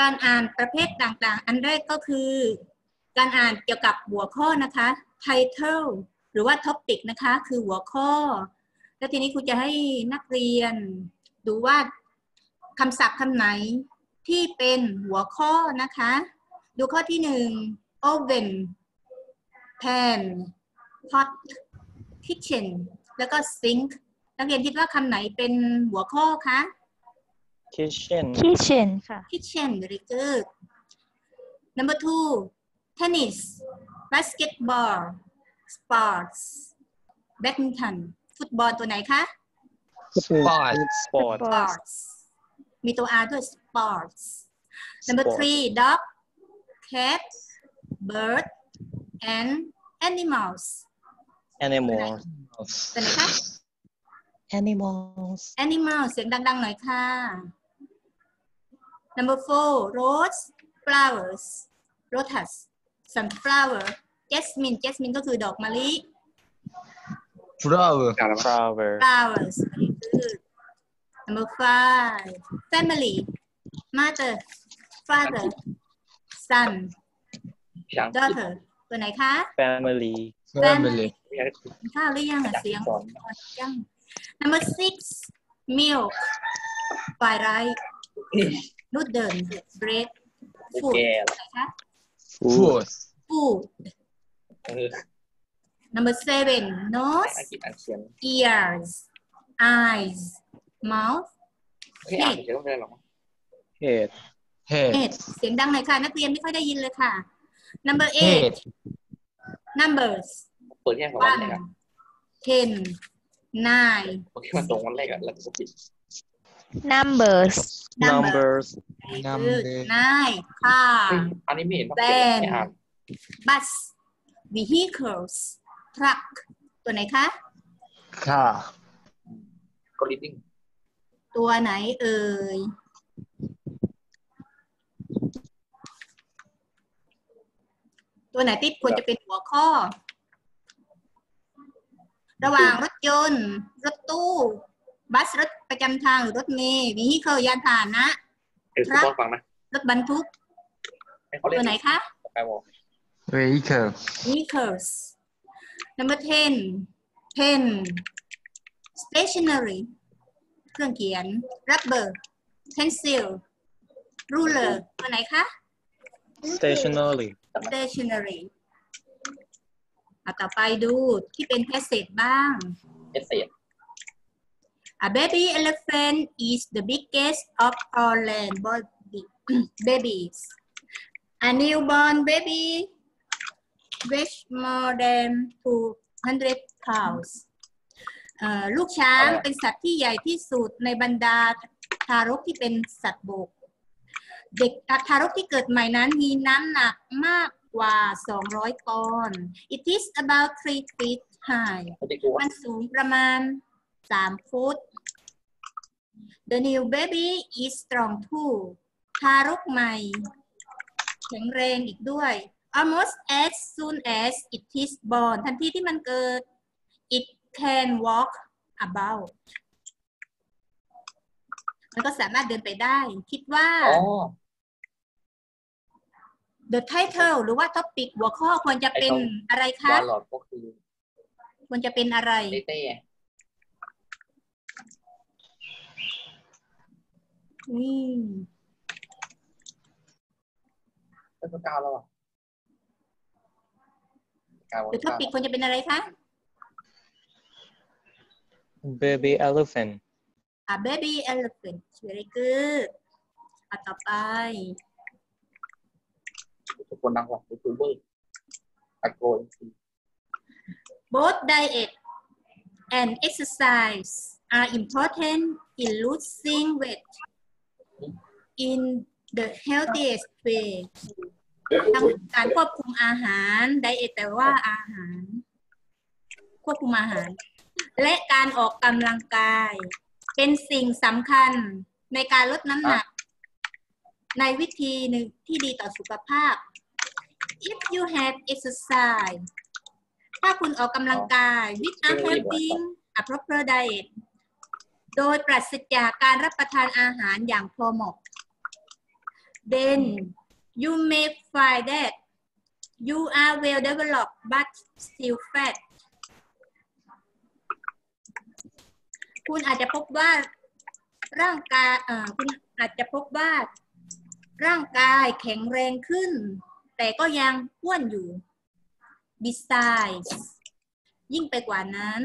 การอ่านประเภทต่างๆ อันแรกก็คือ การอ่านเกี่ยวกับหัวข้อนะคะ title หรือว่า topic นะคะ คือหัวข้อ แล้วทีนี้ครูจะให้นักเรียน ดูว่าคำศัพท์คำไหนที่เป็นหัวข้อนะคะ ดูข้อที่หนึ่ง oven pan pot kitchen แล้วก็ sink นักเรียนคิดว่าคำไหนเป็นหัวข้อคะ kitchen kitchen ค่ะ kitchen very good number two tennis basketball sports badminton ฟุตบอลตัวไหนคะ sport sport sports มีตัว R ด้วย sports number Sport. three dog cat bird and animals animals ตัวไหนคะ animals animal เสียงดังๆหน่อยค่ะ number four rose flowers lotus sunflower jasmine jasmine ก็คือดอกมะลิ flower flower flowers very good number five family mother father son อย่าง daughter ตัวไหนคะ family family ไม่อยากกินข้าวหรือยังอะอยากเสียงสอนยัง number six milk fried rice noodle bread โอ food เคอะไรคะ food food เออ number seven อั nose งกฤษอ่านเขียน ears eyes mouth เฮ้ยอ่านเขียนต้องได้หรอ head head head เสียงดังหน่อยค่ะ นักเรียนไม่ค่อยได้ยินเลยค่ะ number head eight numbers เปิดแค่ของวัน one แรกอะ ten nine โอเคมาตรงวันแรกอะแล้วก็ปิด numbers numbers Very Number good. nine car เฮ้ยอันนี้ไม่เห็นต้องแบเขียนนไม่อ่าน bus vehicles truck ตัวไหนคะ car ก็ reading ตัวไหนเอ่ยตัวไหนที่ควรจะเป็นหัวข้อ ระหว่างรถยนต์ รถตู้ บัสรถประจำทางหรือรถเมล์วิฮิเคิลยานพาหนะเออคุณพ่อฟังนะรถบรรทุกให้เขาเล่นตัวไหนคะไปบอก vehicle vehicles number ten pen stationery เครื่องเขียน rubber pencil ruler ตัวไหนคะ stationery stationery อะต่อไปดูที่เป็น passage บ้างเอเซด A baby elephant is the biggest of all land body- babies. A newborn baby weighs more than 200 pounds. เอ่อลูกช้างเป็นสัตว์ที่ใหญ่ที่สุดในบรรดาทารกที่เป็นสัตว์บก เด็กทารกที่เกิดใหม่นั้นมีน้ำหนักมากกว่า 200ปอนด์ It is about 3 feet high. เขาจะกลัวมันสูงประมาณ 3 ฟุต The new baby is strong too ทารกใหม่ แข็งแรงอีกด้วย almost as soon as it is born ทันทีที่มันเกิด it can walk about มันก็สามารถเดินไปได้ คิดว่าอ๋อ the title หรือว่า topic หัวข้อควรจะเป็นอะไรคะวาลอดก็คือควรจะเป็นอะไร เต้เต้อืมเป็นตัวกาวแล้วอะกาว the topic ควรจะเป็นอะไรคะ baby elephant a baby elephant very good อะต่อไปทุกคนดังกว่ายูทูบเบอร์ตะโกน both diet and exercise are important in losing weight in the healthiest way ทั้งการควบคุมอาหาร diet แปลว่าอาหาร ควบคุมอาหาร และการออกกำลังกาย เป็นสิ่งสำคัญในการลดน้ำหนัก ในวิธีหนึ่งที่ดีต่อสุขภาพ if you have exercise ถ้าคุณออกกำลังกาย without having a proper diet โดยปราศจากการรับประทานอาหารอย่างพอเหมาะ then you may find that you are well developed but still fat คุณอาจจะพบว่าร่างกายคุณอาจจะพบว่า ร่างกายแข็งแรงขึ้น แต่ก็ยังอ้วนอยู่ besides ยิ่งไปกว่านั้น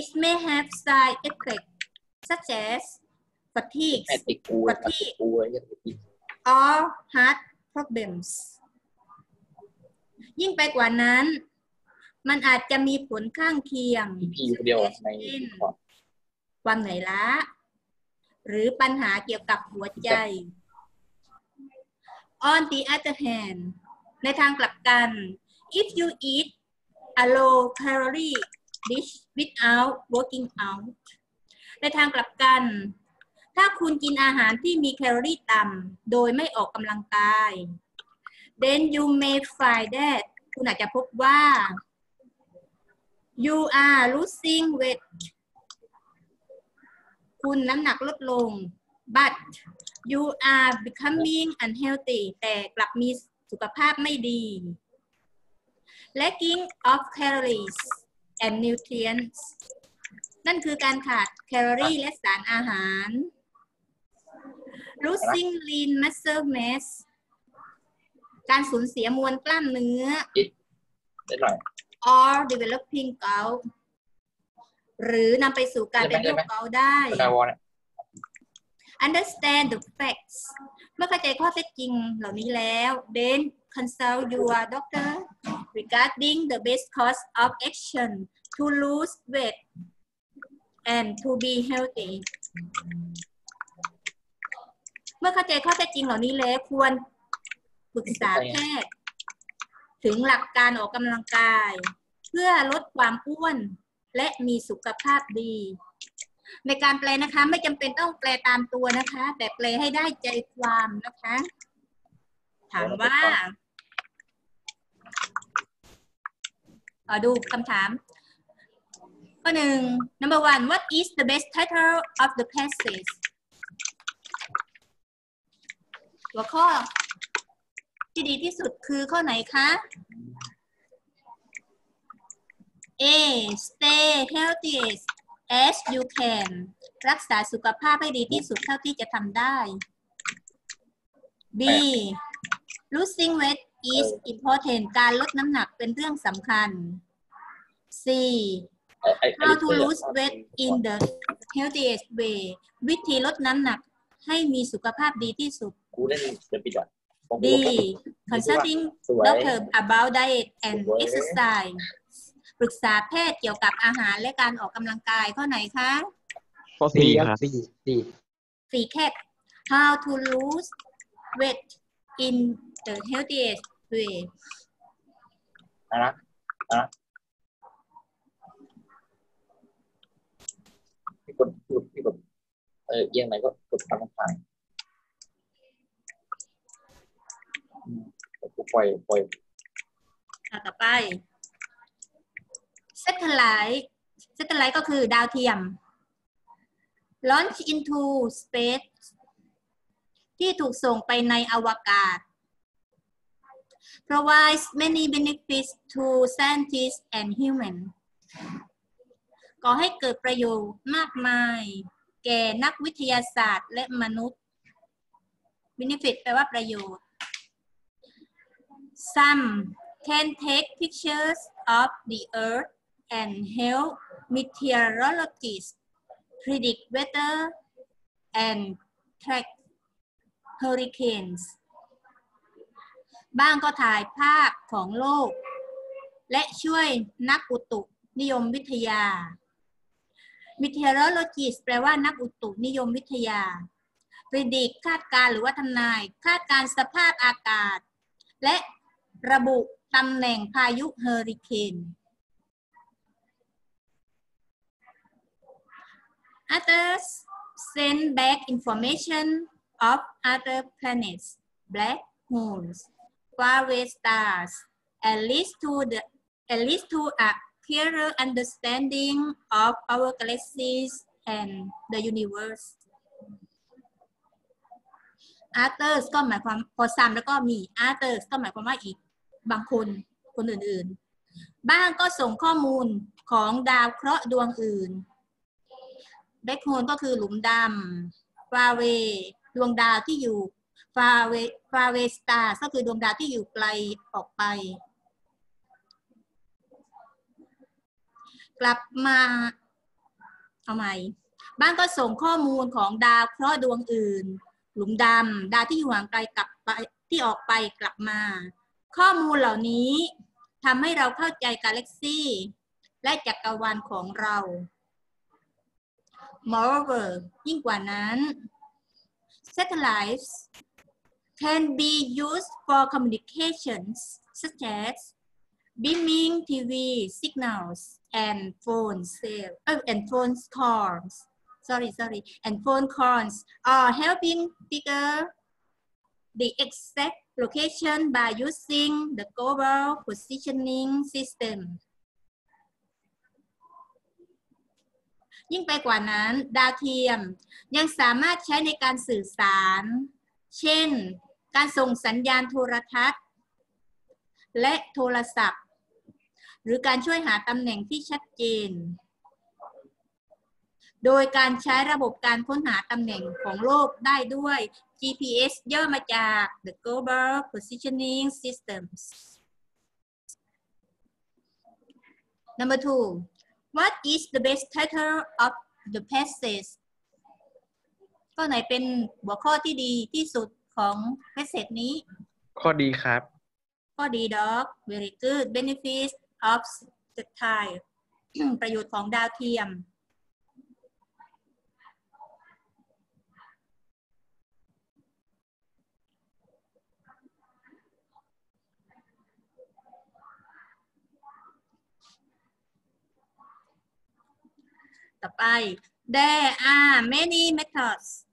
it may have side effects such as fatigue แม่ติดกูกว่าติที่ดกูเลยยังติด or heart problems ยิ่งไปกว่านั้น มันอาจจะมีผลข้างเคียงมีพี่อยู่คนเดียวในเช่นคอร์ดความเหนื่อยล้า หรือปัญหาเกี่ยวกับหัวใจ On the other hand ในทางกลับกัน if you eat a low calorie dish without working out ในทางกลับกัน ถ้าคุณกินอาหารที่มีแคลอรี่ต่ำโดยไม่ออกกำลังกาย then you may find that คุณอาจจะพบว่า you are losing weight คุณน้ำหนักลดลง but you are becoming unhealthy แต่กลับมีสุขภาพไม่ดี lacking of calories and nutrients นั่นคือการขาดแคลอรี่และสารอาหาร losing lean muscle mass การสูญเสียมวลกล้ามเนื้อได้หน่อย or developing gout หรือนำไปสู่การเป็นโรคเกาต์ได้คนดาวอเนี่ย understand the facts เมื่อเข้าใจข้อเท็จจริงเหล่านี้แล้ว then consult your doctor regarding the best course of action to lose weight and to be healthy เมื่อเข้าใจข้อเท็จจริงเหล่านี้แล้วควรปรึกษาแพทย์ถึงหลักการออกกำลังกาย เพื่อลดความอ้วนและมีสุขภาพดี ในการแปลนะคะ ไม่จำเป็นต้องแปลตามตัวนะคะ แต่แปลให้ได้ใจความนะคะ ถามว่าเอา ดูคำถามข้อหนึ่ง number one what is the best title of the passage หัวข้อที่ดีที่สุดคือข้อไหนคะ A stay healthiest as you can รักษาสุขภาพให้ดีที่สุดเท่าที่จะทำได้ B losing weight is important การลดน้ำหนักเป็นเรื่องสำคัญ C ไอ้ไอ้ไอ้ how to lose weight in the healthiest way วิธีลดน้ำหนักให้มีสุขภาพดีที่สุดกูเล่นเดบิดอะของ D กู consulting สวย doctor about diet and สวย exercise ปรึกษาแพทย์เกี่ยวกับอาหารและการออกกำลังกายข้อไหนคะข้อสี่ครับสี่สี่สี่แคท how to lose weight in the healthiest way นะนะนะพี่กดพี่กดพี่กดเออเอียงไหนก็กดตามทางอืมกูปล่อยปล่อยอะต่อไป satellite satellite ก็คือดาวเทียม launch into space ที่ถูกส่งไปในอวกาศ provides many benefits to scientists and human ก่อให้เกิดประโยชน์มากมาย แก่นักวิทยาศาสตร์และมนุษย์ benefit แปลว่าประโยชน์ Some can take pictures of the earth and help meteorologists predict weather and track hurricanes บ้างก็ถ่ายภาพของโลก และช่วยนักอุตุนิยมวิทยา meteorologist แปลว่านักอุตุนิยมวิทยา predict คาดการณ์หรือว่าทำนาย คาดการณ์สภาพอากาศ และระบุตำแหน่งพายุเฮอริเคน Others send back information of other planets, black holes, faraway stars, and leads to the and leads to a clearer understanding of our galaxies and the universe others ก็หมายความพอซ้ำแล้วก็มี others ก็หมายความว่าอีกบางคนคนอื่นๆ บ้างก็ส่งข้อมูลของดาวเคราะห์ดวงอื่น แบ็คโฮลก็คือหลุมดำฟาเว ดวงดาวที่อยู่ far away far away star ก็คือดวงดาวที่อยู่ไกลออกไป กลับมาเอาใหม่บ้างก็ส่งข้อมูลของดาวเคราะห์ดวงอื่น หลุมดำดาวที่อยู่ห่างไกลกลับไปที่ออกไปกลับมา ข้อมูลเหล่านี้ทำให้เราเข้าใจกาแล็กซี่ และจักรวาลของเรา Moreover ยิ่งกว่านั้น satellites can be used for communications such as beaming TV signals and phone sale, uh, and phone calls. Sorry, sorry, and phone calls are helping figure the exact location by using the global positioning system. ยิ่งไปกว่านั้น ดาวเทียมยังสามารถใช้ในการสื่อสาร เช่น การส่งสัญญาณโทรทัศน์ และโทรศัพท์ หรือการช่วยหาตำแหน่งที่ชัดเจน โดยการใช้ระบบการค้นหาตำแหน่งของโลกได้ด้วย GPS ย่อมาจาก the Global Positioning Systems Number two What is the best title of the passage ก็ไหนเป็นหัวข้อที่ดีที่สุดของ passage นี้ ข้อดีครับ ข้อดีดอก very good benefits of the tile ประโยชน์ของดาวเทียม ต่อไป there are many methods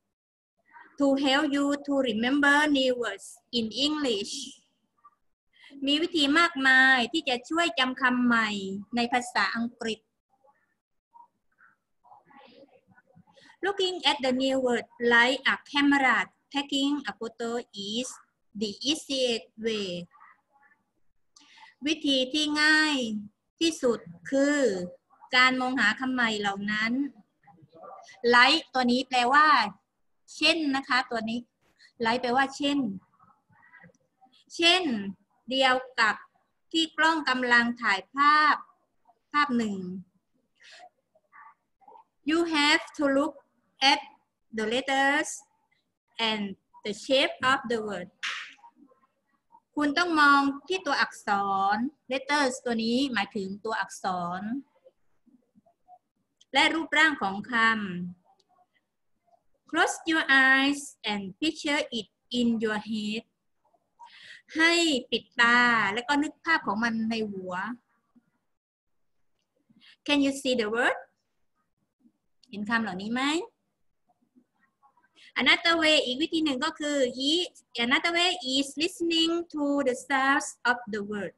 to help you to remember new words in English มีวิธีมากมายที่จะช่วยจำคำใหม่ในภาษาอังกฤษ Looking at the new word like a camera taking a photo is the easiest way วิธีที่ง่ายที่สุดคือการมองหาคำใหม่เหล่านั้น like ตัวนี้แปลว่า เช่นนะคะ ตัวนี้ like แปลว่าเช่น เช่น เดียวกับที่กล้องกำลังถ่ายภาพภาพหนึ่ง you have to look at the letters and the shape of the word คุณต้องมองที่ตัวอักษร letters ตัวนี้หมายถึงตัวอักษร และรูปร่างของคำ close your eyes and picture it in your head ให้ปิดตาแล้วก็นึกภาพของมันในหัว Can you see the word เห็นคำเหล่านี้ไหม Another way อีกวิธีหนึ่งก็คือ he Another way is listening to the sounds of the word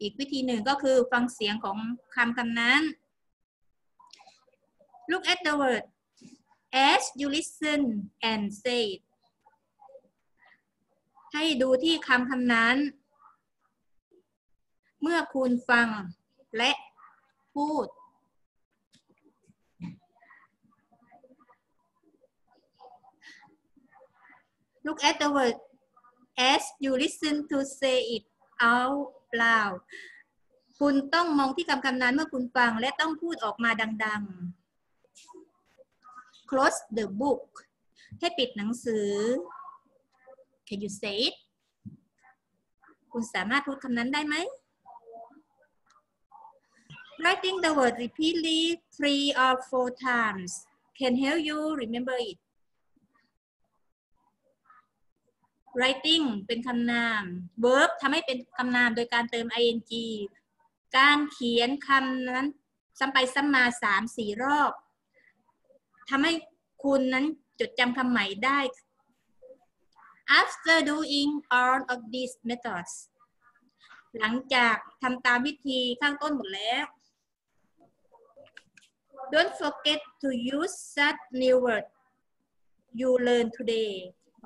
อีกวิธีหนึ่งก็คือฟังเสียงของคำคำนั้น Look at the word as you listen and say ให้ดูที่คำคำนั้น เมื่อคุณฟังและพูด Look at the word as you listen to say it out loud คุณต้องมองที่คำคำนั้นเมื่อคุณฟังและต้องพูดออกมาดัง ๆ Close the book ให้ปิดหนังสือ Can you say it คุณสามารถพูดคำนั้นได้ไหม Writing the word repeatedly three or four times can help you remember it writing เป็นคำนาม verb ทำให้เป็นคำนามโดยการเติม ing การเขียนคำนั้นซ้ำไปซ้ำมาสามสี่รอบ ทำให้คุณนั้นจดจำคำใหม่ได้ After doing all of these methods หลังจากทำตามวิธีข้างต้นหมดแล้ว Don't forget to use that new word you learn today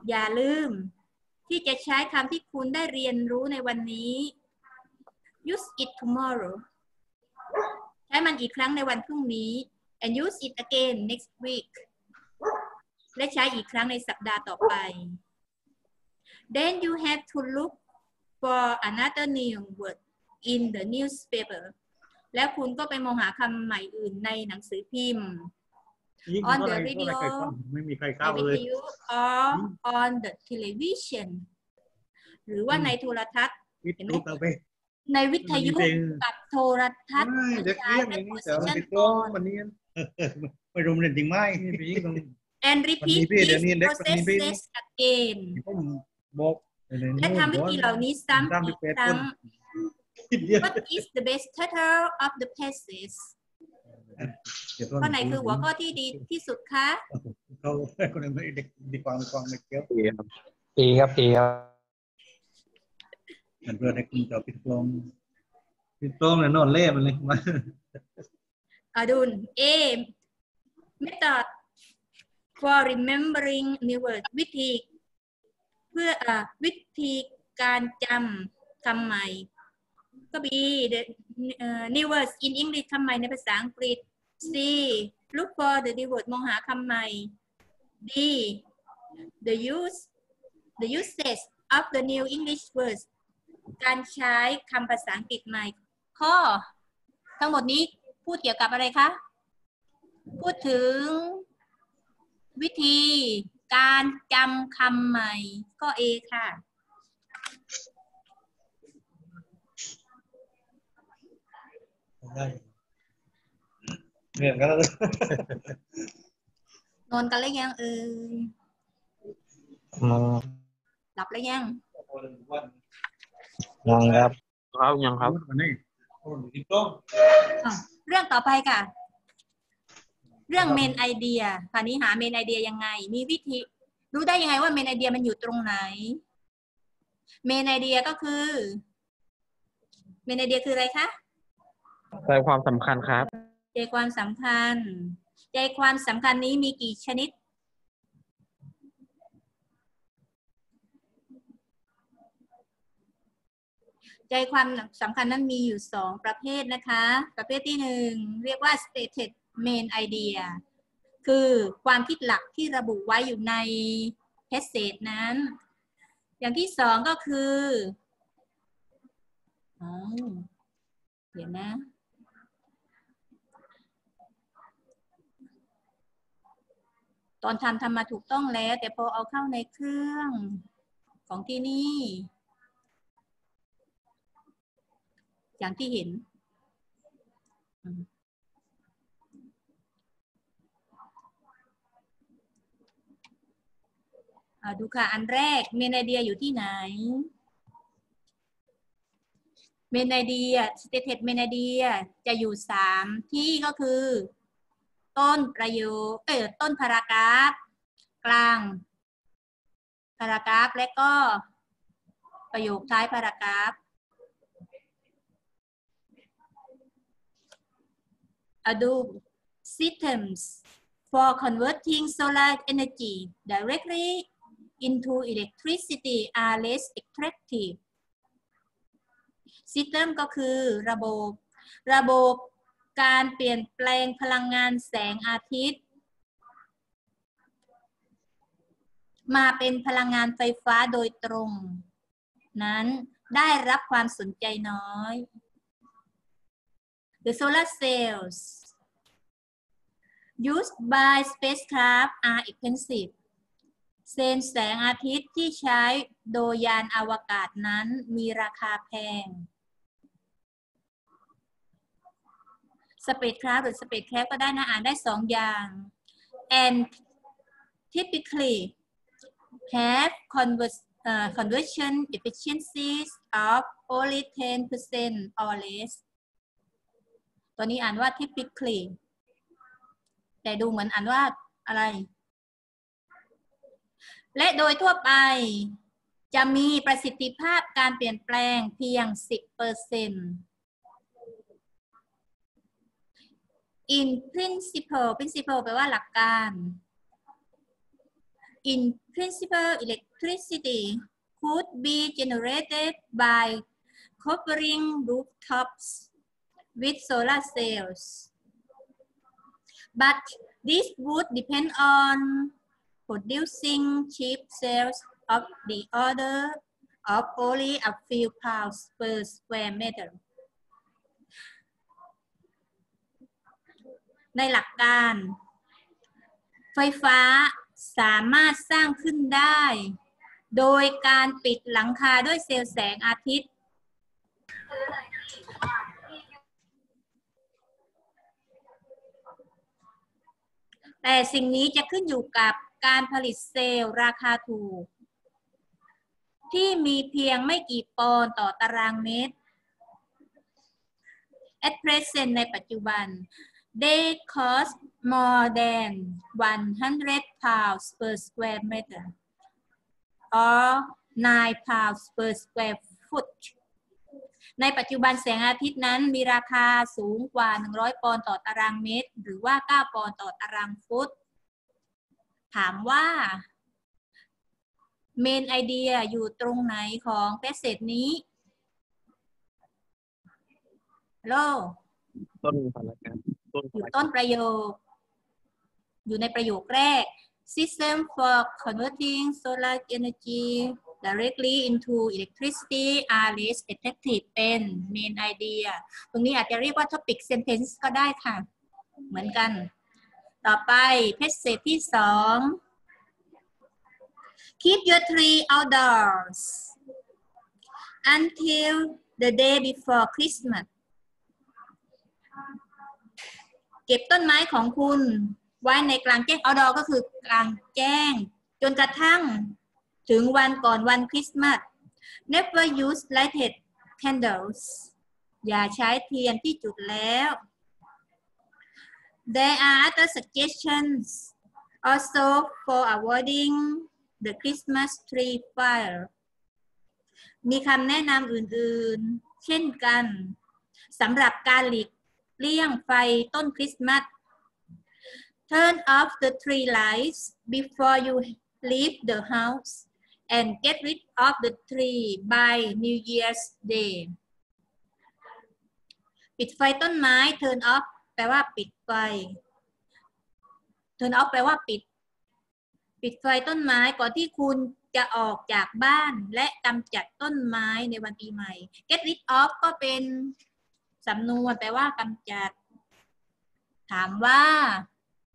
อย่าลืม ที่จะใช้คำที่คุณได้เรียนรู้ในวันนี้ use it tomorrow ใช้มันอีกครั้งในวันพรุ่งนี้ and use it again next week และใช้อีกครั้งในสัปดาห์ต่อไป then you have to look for another new word in the newspaper แล้วคุณก็ไปมองหาคำใหม่อื่นในหนังสือพิมพ์ยิ่ง On เท่า the ไหร่เท่าไหร่ radio ใครฟังไม่มีใครในเข้าวิเลทยยุ or on the television หรือว่าในโทรทัศน์คิดเห็นไหมทุกเอาไปในวิทยุมันมีเพลงกับโทรทัศน์ไม่เด็กใช้เรียนอเป็นย่างนี้แต่ว่า position เด็กร้อง on วันนี้ ไม่รู้เรียนจริงไหมนี่ไปยิ่งตรง and repeat วันนี้พี่เดี๋ยว these นี้เด็กวันนี้พี่ processes again ผมบอกในและทำวิธีเหล่านี้ซ้ำอีกครั้งคิดเดียว What is the best title of the passage ข้อไหนคือหัวข้อที่ดีที่สุดคะเขาคนนึงเด็กดีกว่าดีกว่าไม่เกี่ยวเอครับเอครับมันเพื่อให้คุณจะปิดกลองปิดกลองเนี่ยนอนเล่มันเลยมา อดุล A method for remembering new words วิธี เพื่ออวิธีการจำคำใหม่ ก็ B the uh, new words in English คำใหม่ในภาษาอังกฤษ C look for the new word มองหาคำใหม่ D the use the usage of the new English words การใช้คำภาษาอังกฤษใหม่ ข้อ ทั้งหมดนี้ พูดเกี่ยวกับอะไรคะ พูดถึง วิธีการจำคำใหม่ ก็ A ค่ะ ได้เรียนกันแล้วนอนกันแล้วยังเออมันหลับแล้วยังยังครับครับยังครับวันนี้ โอ้ยติดกล้องอะเรื่องต่อไปค่ะ เรื่องเมนไอเดียคราวนี้หาเมนไอเดียยังไง มีวิธี รู้ได้ยังไงว่าเมนไอเดียมันอยู่ตรงไหน เมนไอเดียก็คือ เมนไอเดียคืออะไรคะใจความสำคัญครับ ใจความสำคัญ ใจความสำคัญนี้มีกี่ชนิด ใจความสำคัญนั้นมีอยู่สองประเภทนะคะ ประเภทที่หนึ่งเรียกว่า stated main idea คือความคิดหลักที่ระบุไว้อยู่ใน passage นั้น อย่างที่สองก็คืออ๋อเดี๋ยวนะตอนทำทำมาถูกต้องแล้ว แต่พอเอาเข้าในเครื่องของที่นี่ อย่างที่เห็น ดูค่ะ อันแรกเมนไอเดียอยู่ที่ไหน เมนไอเดีย stated เมนไอเดียจะอยู่สามที่ก็คือ ต้นประโยคเออต้นพารากราฟ กลางพารากราฟและก็ประโยคท้ายพารากราฟ Adobe systems for converting solar energy directly into electricity are less attractive system ก็คือระบบ ระบบการเปลี่ยนแปลงพลังงานแสงอาทิตย์ มาเป็นพลังงานไฟฟ้าโดยตรง นั้นได้รับความสนใจน้อย The solar cells used by spacecraft are expensive เซนแสงอาทิตย์ที่ใช้โดยยานอวกาศนั้นมีราคาแพง สเปซคราฟหรือสเปซแครฟก็ได้นะอ่านได้สองอย่าง and typically have convers uh, conversion efficiencies of only 10% or less ตัวนี้อ่านว่า typically แต่ดูเหมือนอ่านว่าอะไร และโดยทั่วไปจะมีประสิทธิภาพการเปลี่ยนแปลงเพียง 10% in principle principle แปลว่าหลักการ in principle electricity could be generated by covering rooftops with solar cells but this would depend on producing cheap cells of the order of only a few pounds per square meter ในหลักการ ไฟฟ้าสามารถสร้างขึ้นได้ โดยการปิดหลังคาด้วยเซลล์แสงอาทิตย์ แต่สิ่งนี้จะขึ้นอยู่กับการผลิตเซลล์ราคาถูก ที่มีเพียงไม่กี่ปอนต่อตารางเมตร at present ในปัจจุบัน they cost more than 100 pounds per square meter or 9 pounds per square foot ในปัจจุบันแสงอาทิตย์นั้นมีราคาสูงกว่า 100 ปอนด์ต่อตารางเมตร หรือว่า 9 ปอนด์ต่อตารางฟุต ถามว่าเมนไอเดียอยู่ตรงไหนของแพสเซจนี้ฮัลโหลต้นสถานการณ์ต้นอยู่ต้นประโยค อยู่ในประโยคแรก system for converting solar energy directly into electricity are less effective เป็น main idea ตรงนี้อาจจะเรียกว่า topic sentence ก็ได้ค่ะ เหมือนกัน ต่อไปเพจเซที่สอง keep your tree outdoors until the day before Christmas เก็บต้นไม้ของคุณไว้ในกลางแจ้ง outdoor ก็คือกลางแจ้ง จนกระทั่ง ถึงวันก่อนวันคริสต์มาส never use lighted candles อย่าใช้เทียนที่จุดแล้ว There are other suggestions also for avoiding the Christmas tree fire มีคำแนะนำอื่นๆ เช่นกันสำหรับการหลีกเลี่ยงไฟต้นคริสต์มาส Turn off the tree lights before you leave the house and get rid of the tree by New Year's Day ปิดไฟต้นไม้ turn off แปลว่าปิดไฟ turn off แปลว่าปิด ปิดไฟต้นไม้ก่อนที่คุณจะออกจากบ้านและกำจัดต้นไม้ในวันปีใหม่ get rid of ก็เป็นสำนวนแปลว่ากำจัด ถามว่า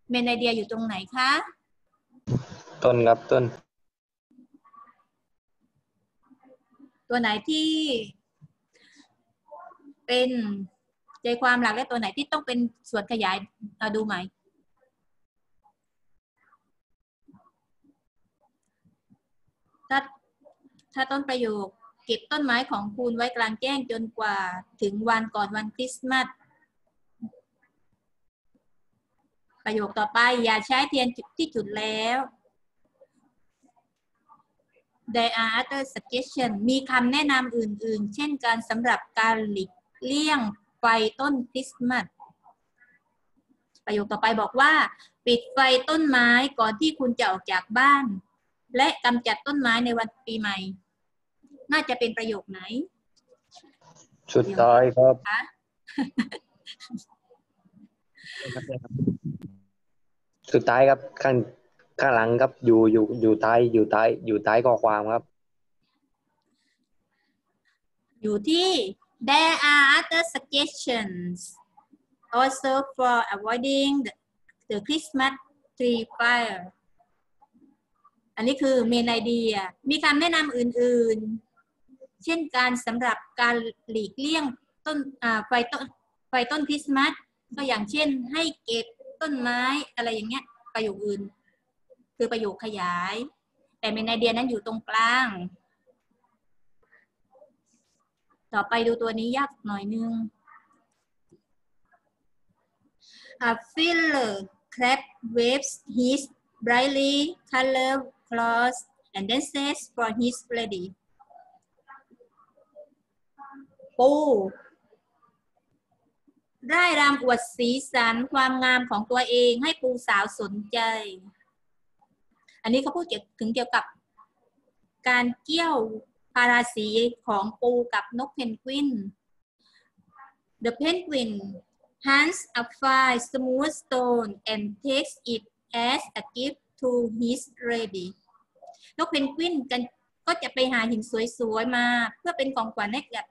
เมนไอเดียอยู่ตรงไหนคะ ต้นครับต้น ตัวไหนที่เป็นใจความหลักและตัวไหนที่ต้องเป็นส่วนขยายเอาดูไหม ถ้าถ้าต้นประโยคเก็บต้นไม้ของคุณไว้กลางแจ้งจนกว่าถึงวันก่อนวันคริสต์มาสประโยคต่อไปอย่าใช้เทียนที่จุดแล้ว There are other suggestions มีคำแนะนำอื่นๆ เช่นการสำหรับการหลีกเลี่ยงไฟต้นคริสต์มาสประโยคต่อไปบอกว่า ปิดไฟต้นไม้ก่อนที่คุณจะออกจากบ้าน และกำจัดต้นไม้ในวันปีใหม่ น่าจะเป็นประโยคไหน สุดท้ายครับคะสุดท้ายครับข้าง ข้างหลังครับอยู่อยู่อยู่ท้ายอยู่ท้ายอยู่ท้ายข้อความครับ อยู่ที่ there are other suggestions also for avoiding the, the Christmas tree fire อันนี้คือเมนไอเดีย มีคำแนะนำอื่นๆ เช่นการสำหรับการหลีกเลี่ยงต้นไฟต้นไฟต้นคริสต์มาสก็อย่างเช่นให้เก็บต้นไม้อะไรอย่างเงี้ยประโยคอื่น คือประโยคขยาย แต่เมนไอเดียนั้นอยู่ตรงกลาง ต่อไปดูตัวนี้ยากหน่อยนึง A filler crab waves his brightly colored cloth and then says for his lady ปูได้รำอวดสีสันความงามของตัวเองให้ปูสาวสนใจ อันนี้เขาพูดเกี่ยวถึงเกี่ยวกับ การเกี่ยวพาราสีของปูกับนกเพนกวิน The penguin hunts a fine smooth stone and takes it as a gift to his lady นกเพนกวินกันก็จะไปหาหินสวยๆมา เพื่อเป็นของขวัญให้กับ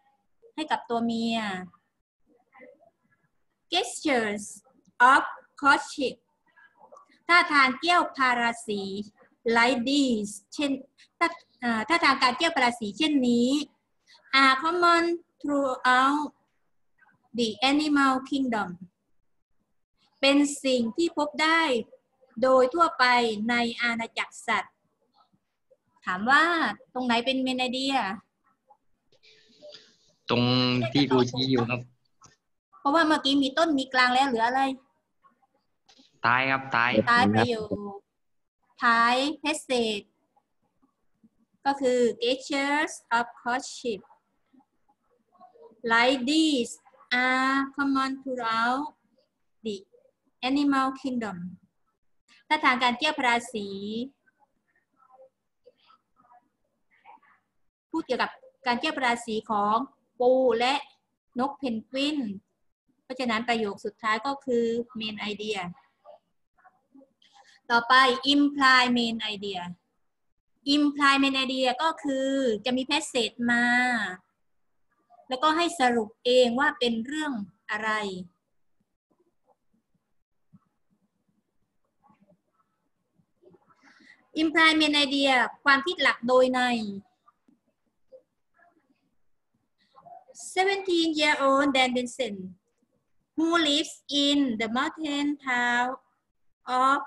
ให้กับตัวเมีย gestures of courtship ท่าทางเกี่ยวพาราสี like these เช่นท่าเอ่อท่าทางการเกี่ยวพาราสีเช่นนี้ are common throughout the animal kingdom เป็นสิ่งที่พบได้โดยทั่วไปในอาณาจักรสัตว์ ถามว่าตรงไหนเป็นเมนไอเดีย ตรงที่ครูชี้อยู่ครับ เพราะว่าเมื่อกี้มีต้นมีกลางแล้วเหลืออะไร ตายครับตายท้ายประโยค ท้ายเพสเซจก็คือ gestures of courtship like these are common throughout the animal kingdom ถ้าทางการเกี่ยวพราศีพูดเกี่ยวกับการเกี่ยวพราศีของปูและนกเพนกวิน เพราะฉะนั้นประโยคสุดท้ายก็คือ main idea ต่อไป imply main idea imply main idea ก็คือจะมี passage มา แล้วก็ให้สรุปเองว่าเป็นเรื่องอะไร imply main idea ความคิดหลักโดยใน 17 year old Dan Benson who lives in the mountain town of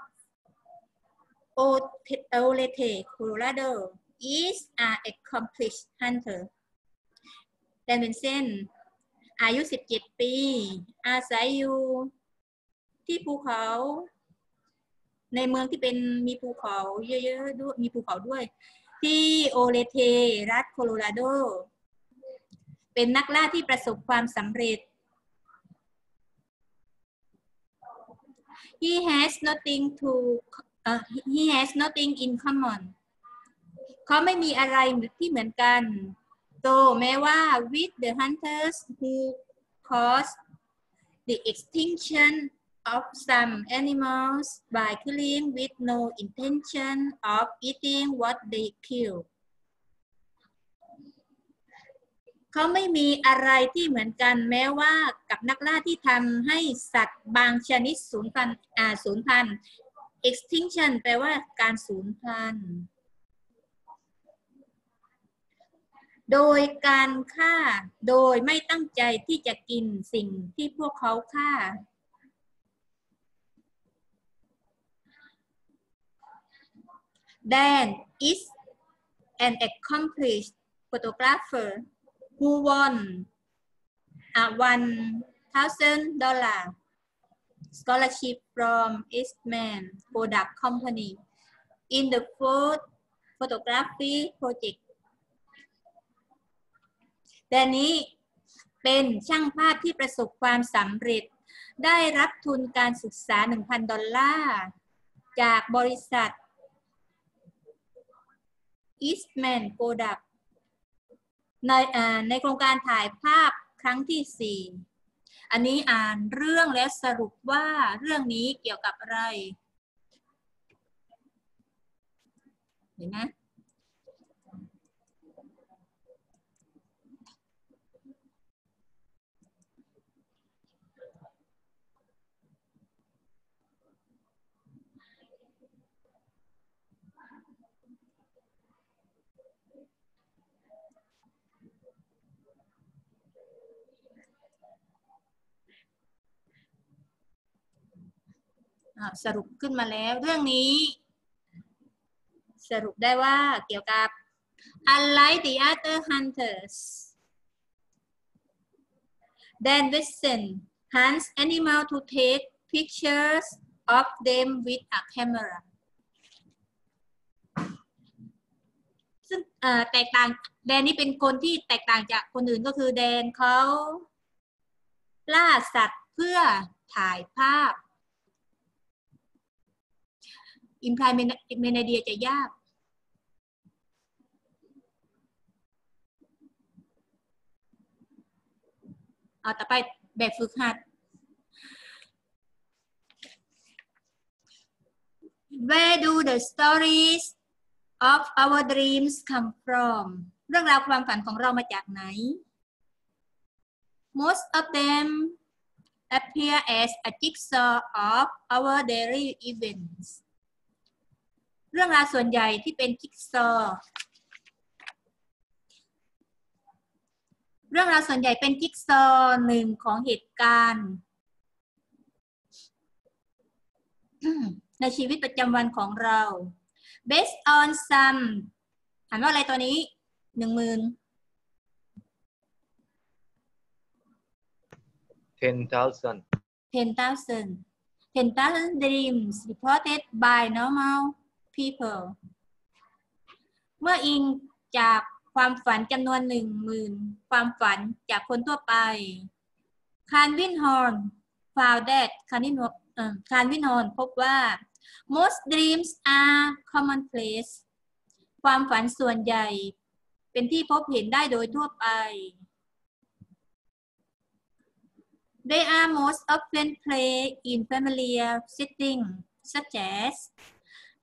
Olete, Colorado, is an accomplished hunter. แดนเบนเซนอายุ 17 ปี อาศัยอยู่ที่ภูเขา ในเมืองที่เป็นมีภูเขาเยอะๆด้วยมีภูเขาด้วย ที่โอเลเท รัฐโคโลราโด เป็นนักล่าที่ประสบความสำเร็จ He has nothing to uh, he has nothing in common เขาไม่มีอะไรที่เหมือนกันโตแม้ว่า with the hunters who caused the extinction of some animals by killing with no intention of eating what they kill เขาไม่มีอะไรที่เหมือนกันแม้ว่ากับนักล่าที่ทำให้สัตว์บางชนิดสูญพันธุ์สูญพันธุ์ extinction แปลว่าการสูญพันธุ์ โดยการฆ่า โดยไม่ตั้งใจที่จะกินสิ่งที่พวกเขาฆ่า Dan is an accomplished photographer who won a one thousand dollar scholarship from Eastman Product Company in the fourth photography project แดนนี้เป็นช่างภาพที่ประสบความสำเร็จ ได้รับทุนการศึกษา 1,000 ดอลลาร์ จากบริษัท Eastman Product ในในโครงการถ่ายภาพครั้งที่ 4 อันนี้อ่านเรื่องและสรุปว่าเรื่องนี้เกี่ยวกับอะไร เห็นไหม สรุปขึ้นมาแล้วเรื่องนี้ สรุปได้ว่าเกี่ยวกับ unlike the other hunters Dan Wilson hunts animal to take pictures of them with a camera ซึ่งแตกต่างแดนนี่เป็นคนที่แตกต่างจากคนอื่นก็คือแดนเขาล่าสัตว์เพื่อถ่ายภาพ imply เมนเดียจะยากเอาต่อไปแบบฝึกหัด Where do the stories of our dreams come from เรื่องราวความฝันของเรามาจากไหน Most of them appear as a jigsaw of our daily events เรื่องราวส่วนใหญ่ที่เป็นจิ๊กซอว์เรื่องราวส่วนใหญ่เป็นจิ๊กซอว์หนึ่งของเหตุการณ์ ในชีวิตประจำวันของเรา based on some ถามว่าอะไรตัวนี้หนึ่งหมื่น ten thousand 10,000 10,000 dreams reported by normal people เมื่ออิงจากความฝันจำนวนหนึ่งหมื่นความฝันจากคนทั่วไปคารวินฮอร์น found that คารวินฮอร์นคารวินฮอร์นพบว่า most dreams are commonplace ความฝันส่วนใหญ่เป็นที่พบเห็นได้โดยทั่วไป They are most often played in familiar settings such as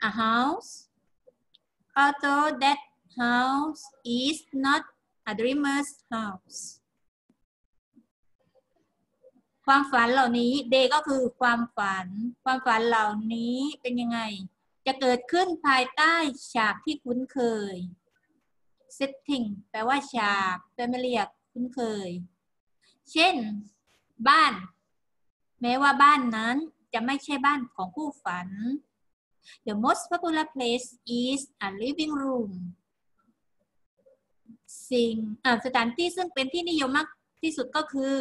a house, although that house is not a dreamer's house. ความฝันเหล่านี้ day ก็คือความฝัน ความฝันเหล่านี้เป็นยังไง จะเกิดขึ้นภายใต้ฉากที่คุ้นเคย setting แปลว่าฉาก familiar คุ้นเคย เช่น บ้าน แม้ว่าบ้านนั้นจะไม่ใช่บ้านของผู้ฝัน The most popular place is a living room สิ่งสถานที่ซึ่งเป็นที่นิยมมากที่สุดก็คือ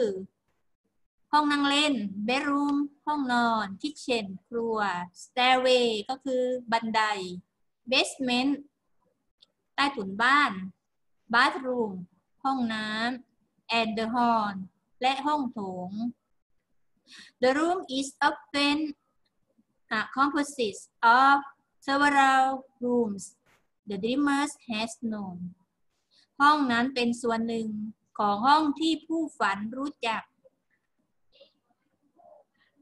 ห้องนั่งเล่น bedroom ห้องนอน kitchen ครัว stairway ก็คือบันได basement ใต้ถุนบ้าน bathroom ห้องน้ำ and the hall และห้องโถง The room is often a composite of several rooms the dreamers has known ห้องนั้นเป็นส่วนหนึ่งของห้องที่ผู้ฝันรู้จัก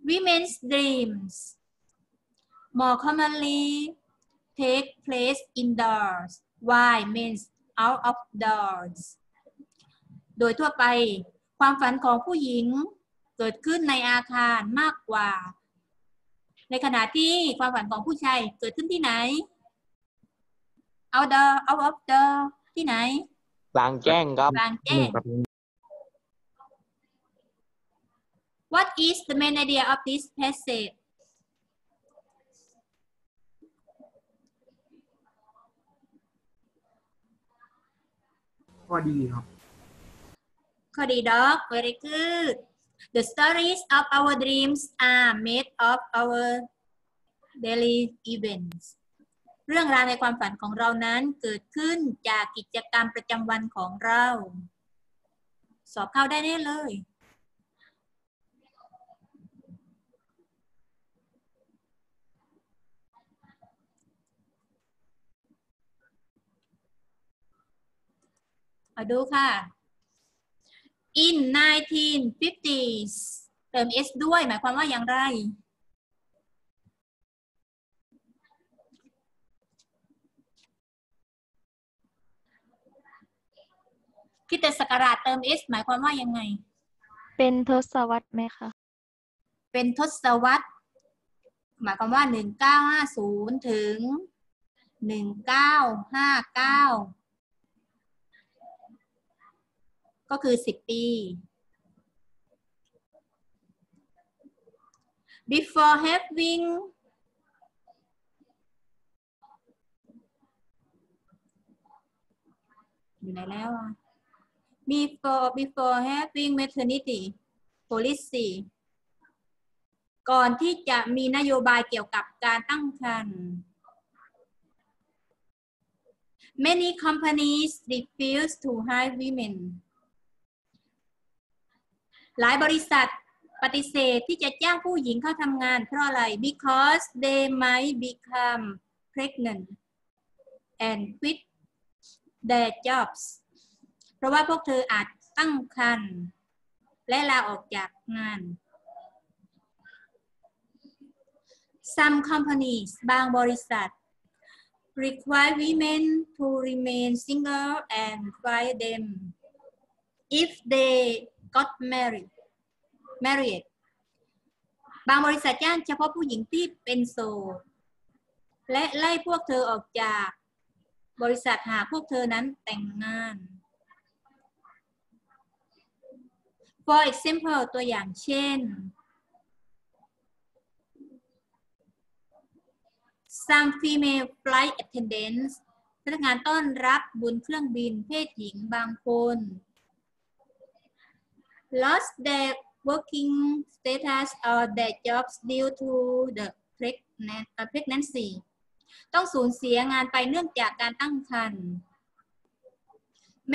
Women's dreams more commonly take place indoors while men's out of doors โดยทั่วไปความฝันของผู้หญิงเกิดขึ้นในอาคารมากกว่า ในขณะที่ความฝันของผู้ชายเกิดขึ้นที่ไหน outdoor out of the ที่ไหนกลางแจ้งครับกลางแจ้ง What is the main idea of this passage ข้อดีครับ ข้อดี dog very good the stories of our dreams are made of our daily events เรื่องราวในความฝันของเรานั้นเกิดขึ้นจากกิจกรรมประจำวันของเรา สอบเข้าได้แน่เลย มาดูค่ะ in 1950s เติม s ด้วย หมายความว่าอย่างไรคริดศักราชเติม s หมายความว่ายังไง เป็นทศวรรษไหมคะ เป็นทศวรรษ หมายความว่า 1950 ถึง 1959 ก็คือ 10 ปี before having อยู่ไหนแล้วอะ before before having maternity policy ก่อนที่จะมีนโยบายเกี่ยวกับการตั้งครรภ์ Many companies refuse to hire women หลายบริษัทปฏิเสธที่จะจ้างผู้หญิงเข้าทำงาน เพราะอะไร because they might become pregnant and quit their jobs เพราะว่าพวกเธออาจตั้งครรภ์และลาออกจากงาน Some companies บางบริษัท require women to remain single and fire them if they got married married บางบริษัทจ้างเฉพาะผู้หญิงที่เป็นโสดและไล่พวกเธอออกจากบริษัทหากพวกเธอนั้นแต่งงาน for example ตัวอย่างเช่น some female flight attendants พนักงานต้อนรับบนเครื่องบินเพศหญิงบางคน lost their working status or their jobs due to the pregnancy ต้องสูญเสียงานไปเนื่องจากการตั้งครรภ์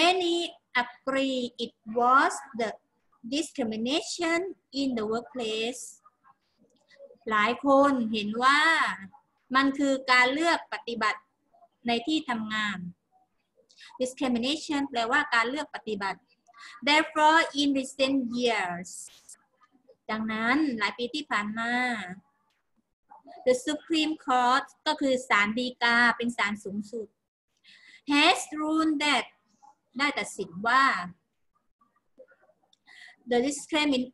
Many agree it was the discrimination in the workplace หลายคนเห็นว่ามันคือการเลือกปฏิบัติในที่ทำงาน discrimination แปลว่าการเลือกปฏิบัติ therefore in recent years ดังนั้นหลายปีที่ผ่านมา the Supreme Court ก็คือศาลฎีกาเป็นศาลสูงสุด has ruled that ได้ตัดสินว่า the discrimin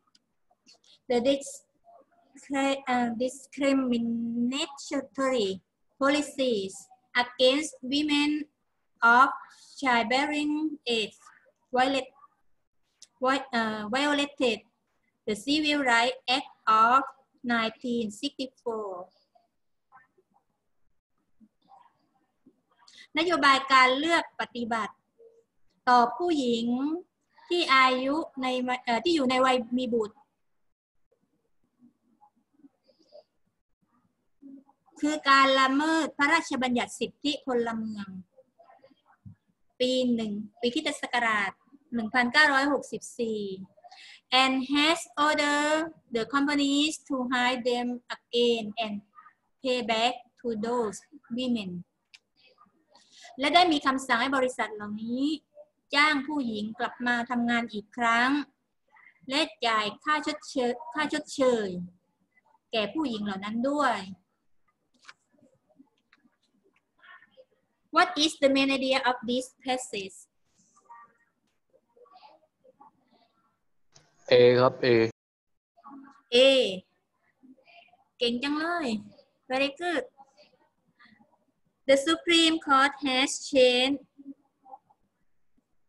the discri- uh, discriminatory policies against women of childbearing age violate, violated the Civil Rights Act of 1964 นโยบายการเลือกปฏิบัติ ต่อผู้หญิงที่อายุในที่อยู่ในวัยมีบุตร คือการละเมิดพระราชบัญญัติสิทธิพลเมือง ปีหนึ่งปีคิตศักราช 1964 and has ordered the companies to hire them again and pay back to those women และได้มีคำสั่งให้บริษัทเหล่านี้ จ้างผู้หญิงกลับมาทำงานอีกครั้ง และจ่ายค่าชดเชยค่าชดเชย แก่ผู้หญิงเหล่านั้นด้วย What is the main idea of this passage? A ครับ A A เก่งจังเลย very good the Supreme Court has changed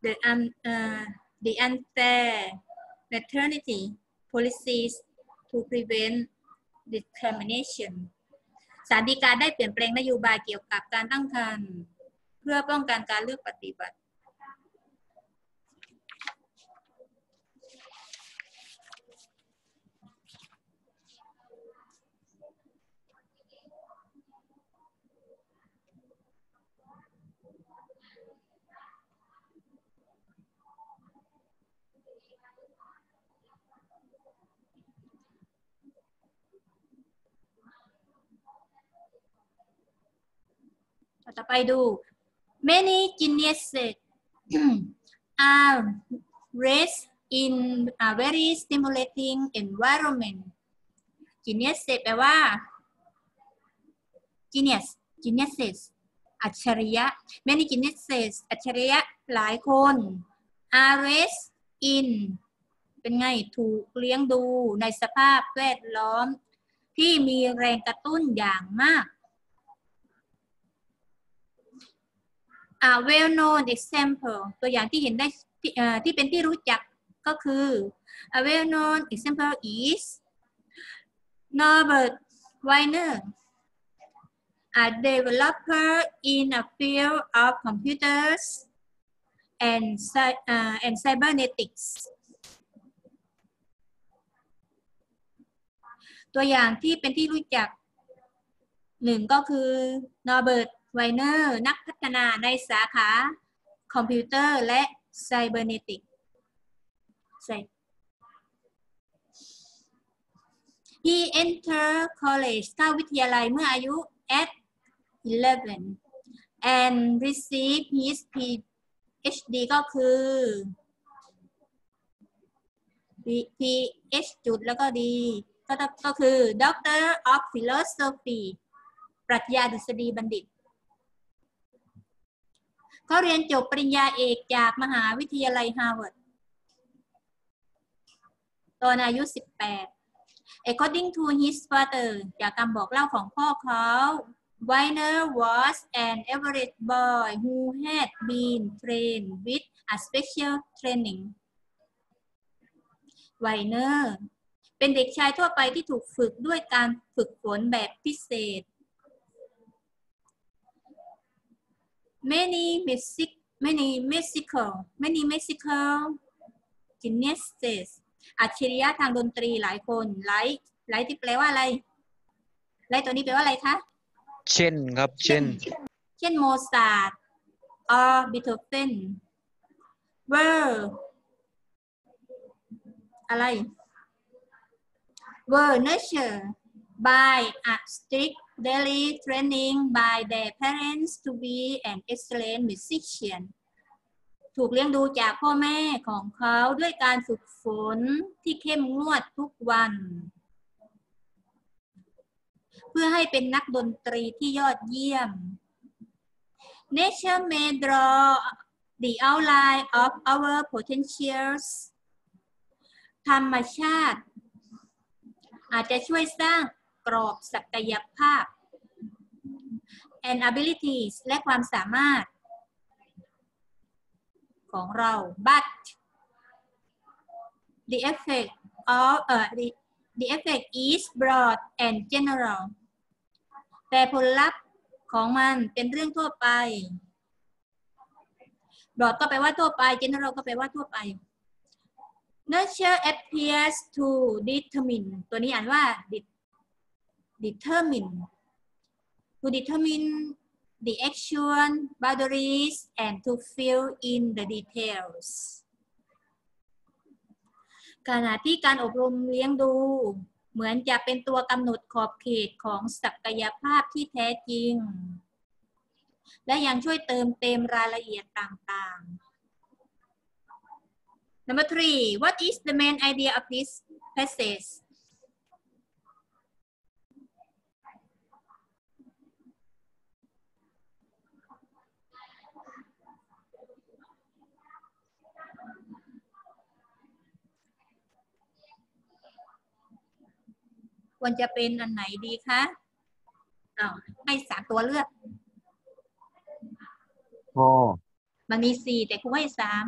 the un, uh, the unfair maternity policies to prevent discrimination ศาลฎีกาได้เปลี่ยนแปลงนโยบายเกี่ยวกับการตั้งครรภ์เพื่อป้องกันการเลือกปฏิบัติ ต่อไปดู many geniuses are raised in a very stimulating environment genius แปลว่า genius geniuses อัจฉริยะ many geniuses อัจฉริยะหลายคน are raised in เป็นไงถูกเลี้ยงดูในสภาพแวดล้อม ที่มีแรงกระตุ้นอย่างมาก a well known example ตัวอย่างที่เห็นได้ที่เอ่อที่เป็นที่รู้จักก็คือ a well known example is Norbert Wiener a developer in a field of computers and uh, and cybernetics ตัวอย่างที่เป็นที่รู้จักหนึ่งก็คือ Norbert ไวเนอร์นักพัฒนาในสาขาคอมพิวเตอร์และไซเบอร์เนติก he enter college เข้าวิทยาลัยเมื่ออายุ at 11 and receive his PhD ก็คือ Ph จุดแล้วก็ D ก็ก็คือ Doctor of Philosophy ปรัชญาดุษฎีบัณฑิต เขาเรียนจบปริญญาเอกจากมหาวิทยาลัยฮาร์วาร์ดตอนอายุ 18 according to his father จากคำบอกเล่าของพ่อเขา Wiener was an average boy who had been trained with a special training Weiner เป็นเด็กชายทั่วไปที่ถูกฝึกด้วยการฝึกฝนแบบพิเศษ many music many musical many musical geniuses อัจฉริยะทางดนตรีหลายคนไลท์ไลท์ที่แปลว่าอะไรไลท์ตัวนี้แปลว่าอะไรคะ เช่นครับ เช่น เช่นโมซาร์ท or Beethoven were อะไร were nurtured by a strict daily training by their parents to be an excellent musician ถูกเลี้ยงดูจากพ่อแม่ของเขาด้วยการฝึกฝนที่เข้มงวดทุกวัน เพื่อให้เป็นนักดนตรีที่ยอดเยี่ยม Nature may draw the outline of our potentials ธรรมชาติ อาจจะช่วยสร้างกรอบศักยภาพ and abilities และความสามารถ ของเรา but the effect of uh, the, the effect is broad and general แต่ผลลัพธ์ของมันเป็นเรื่องทั่วไป broad ก็แปลว่าทั่วไป general ก็แปลว่าทั่วไป nurture appears to determine ตัวนี้อ่านว่า determine to determine the action boundaries and to fill in the details ขณะที่การอบรมเลี้ยงดูเหมือนจะเป็นตัวกำหนดขอบเขตของศักยภาพที่แท้จริง และยังช่วยเติมเต็มรายละเอียดต่างๆ Number three, what is the main idea of this passage? ควรจะเป็นอันไหนดีคะอ้าวให้สามตัวเลือกพ่อมันมีสี่แต่ครูให้สาม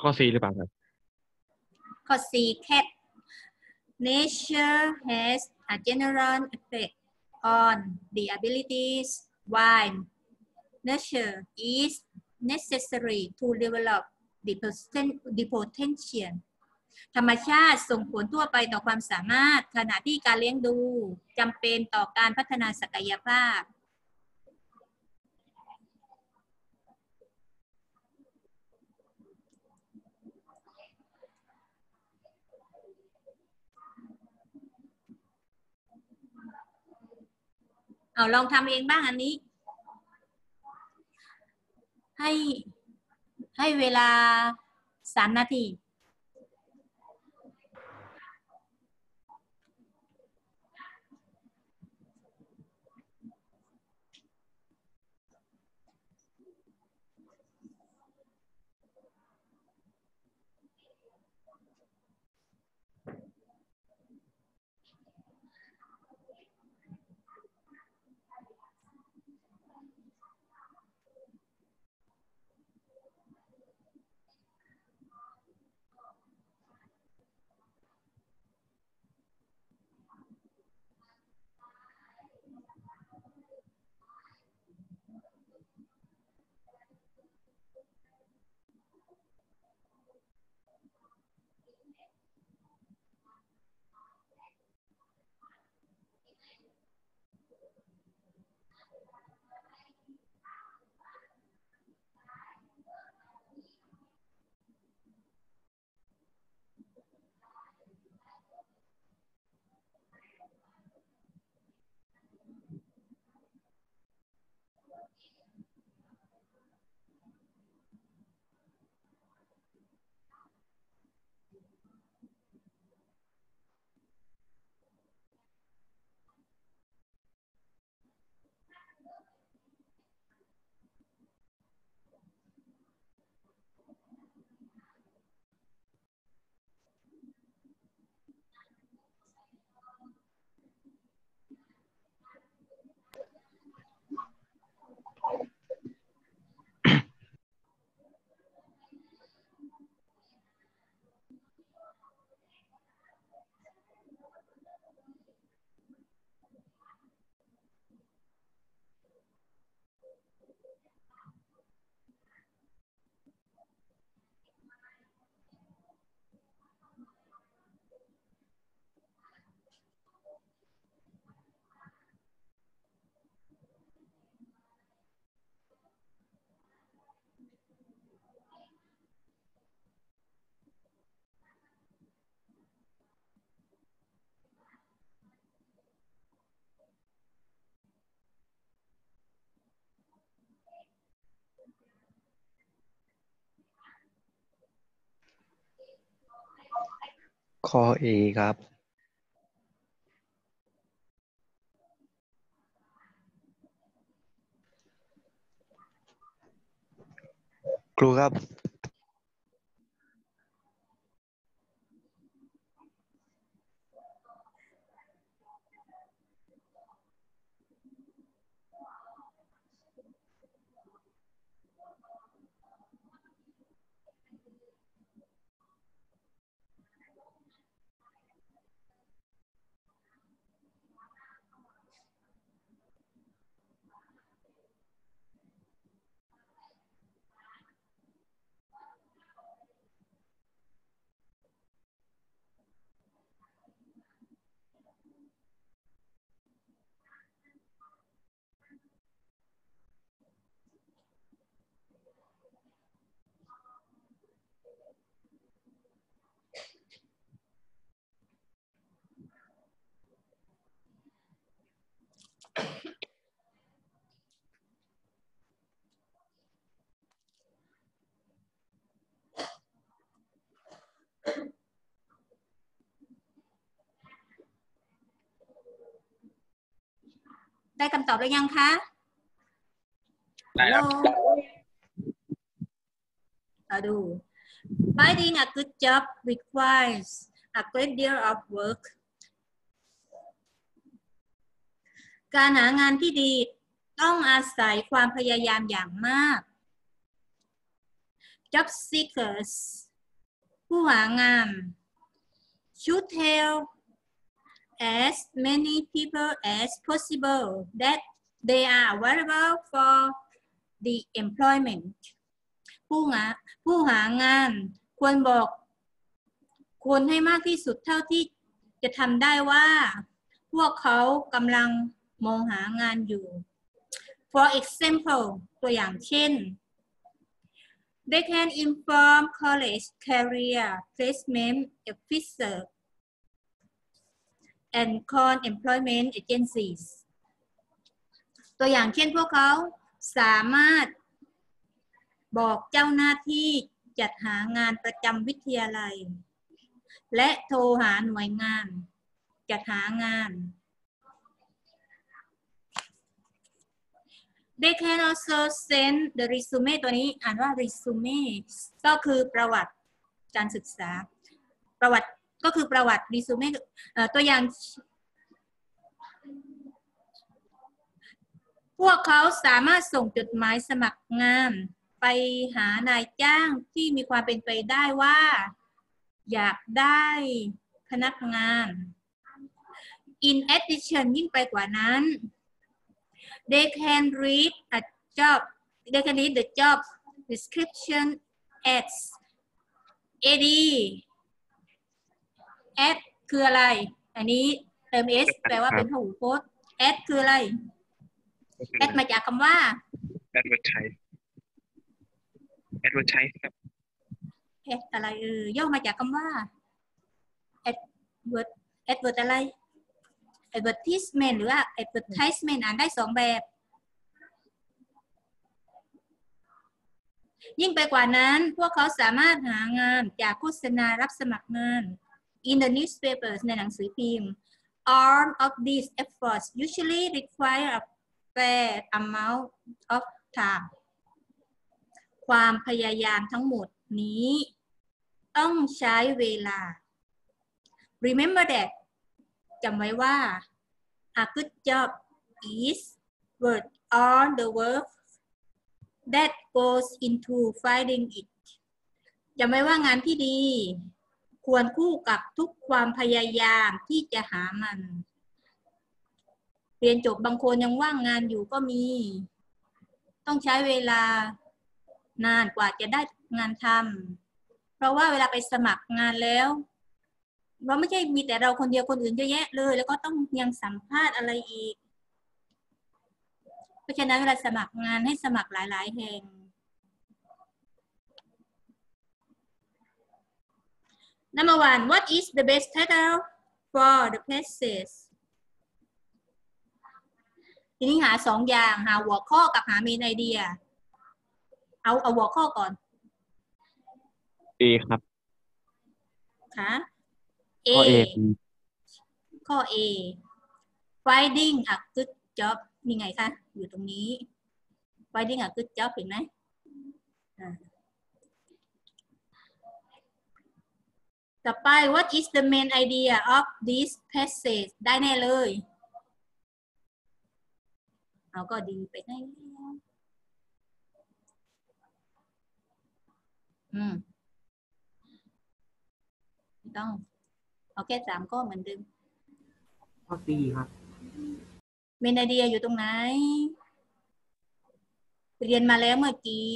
ข้อสี่หรือเปล่าครับ ข้อ4 cat nature has a general effect on the abilities while nurture is necessary to develop the, poten the potential ธรรมชาติส่งผลทั่วไปต่อความสามารถ ขณะที่การเลี้ยงดูจำเป็นต่อการพัฒนาศักยภาพ เอาลองทำเองบ้างอันนี้ ให้ให้เวลาสามนาที ข้อ A ครับ ครูครับ ได้คำตอบหรือยังคะได้ครับ Hello เราดู Finding a good job requires a great deal of work การหางานที่ดีต้องอาศัยความพยายามอย่างมาก Job seekers ผู้หางาน should tell as many people as possible that they are available for the employment ผู้หาผู้หางานควรบอกคนให้มากที่สุดเท่าที่จะทำได้ว่า พวกเขากำลังมองหางานอยู่ for example ตัวอย่างเช่น they can inform college career placement officer and con employment agencies ตัวอย่างเช่นพวกเขาสามารถบอกเจ้าหน้าที่จัดหางานประจำวิทยาลัย และโทรหาหน่วยงาน จัดหางาน They can also send the resume ตัวนี้อ่านว่า resume ก็คือประวัติการศึกษา ประวัติ ก็คือประวัติ resume เอ่ตัวอย่าง พวกเขาสามารถส่งจดหมายสมัครงานไปหานายจ้างที่มีความเป็นไปได้ว่า อยากได้พนักงาน in addition ยิ่งไปกว่านั้น they can read a job they can read the job description as ad ad คืออะไร อันนี้เติม s แปลว่าเป็นหูโพส ad คืออะไร ad มาจากคำว่า advertise advertise ครับ ad อะไรเออย่อมาจากคำว่า advert advert อะไร advertisement หรือว่า advertisement อ่านได้สองแบบ ยิ่งไปกว่านั้นพวกเขาสามารถหางานจากโฆษณารับสมัครงาน in the newspapers ในหนังสือพิมพ์ all of these efforts usually require a fair amount of time ความพยายามทั้งหมดนี้ ต้องใช้เวลา remember that จำไว้ว่า a good job is worth all the work that goes into finding it จำไว้ว่างานที่ดี ควรคู่กับทุกความพยายามที่จะหามัน เรียนจบบางคนยังว่างงานอยู่ก็มี ต้องใช้เวลานานกว่าจะได้งานทำเพราะว่าเวลาไปสมัครงานแล้ว เราไม่ใช่มีแต่เราคนเดียวคนอื่นเยอะแยะเลย แล้วก็ต้องยังสัมภาษณ์อะไรอีก เพราะฉะนั้นเวลาสมัครงานให้สมัครหลาย ๆแห่ง Number one what is the best title for the places ทีนี้หาสองอย่างหาหัวข้อกับหาเมนไอเดีย เอาเอาหัวข้อก่อน A ครับ ค่ะ A ข้อเอข้อ A finding a good job นี่ไงคะ อยู่ตรงนี้ finding a good job เห็นไหมอ่า ต่อไป what is the main idea of this passage ได้แน่เลย เอาก็ดีไปได้แล้วอืมไม่ต้อง เอาแค่สามข้อเหมือนเดิมข้อสี่ครับเมนไอเดียอยู่ตรงไหน เรียนมาแล้วเมื่อกี้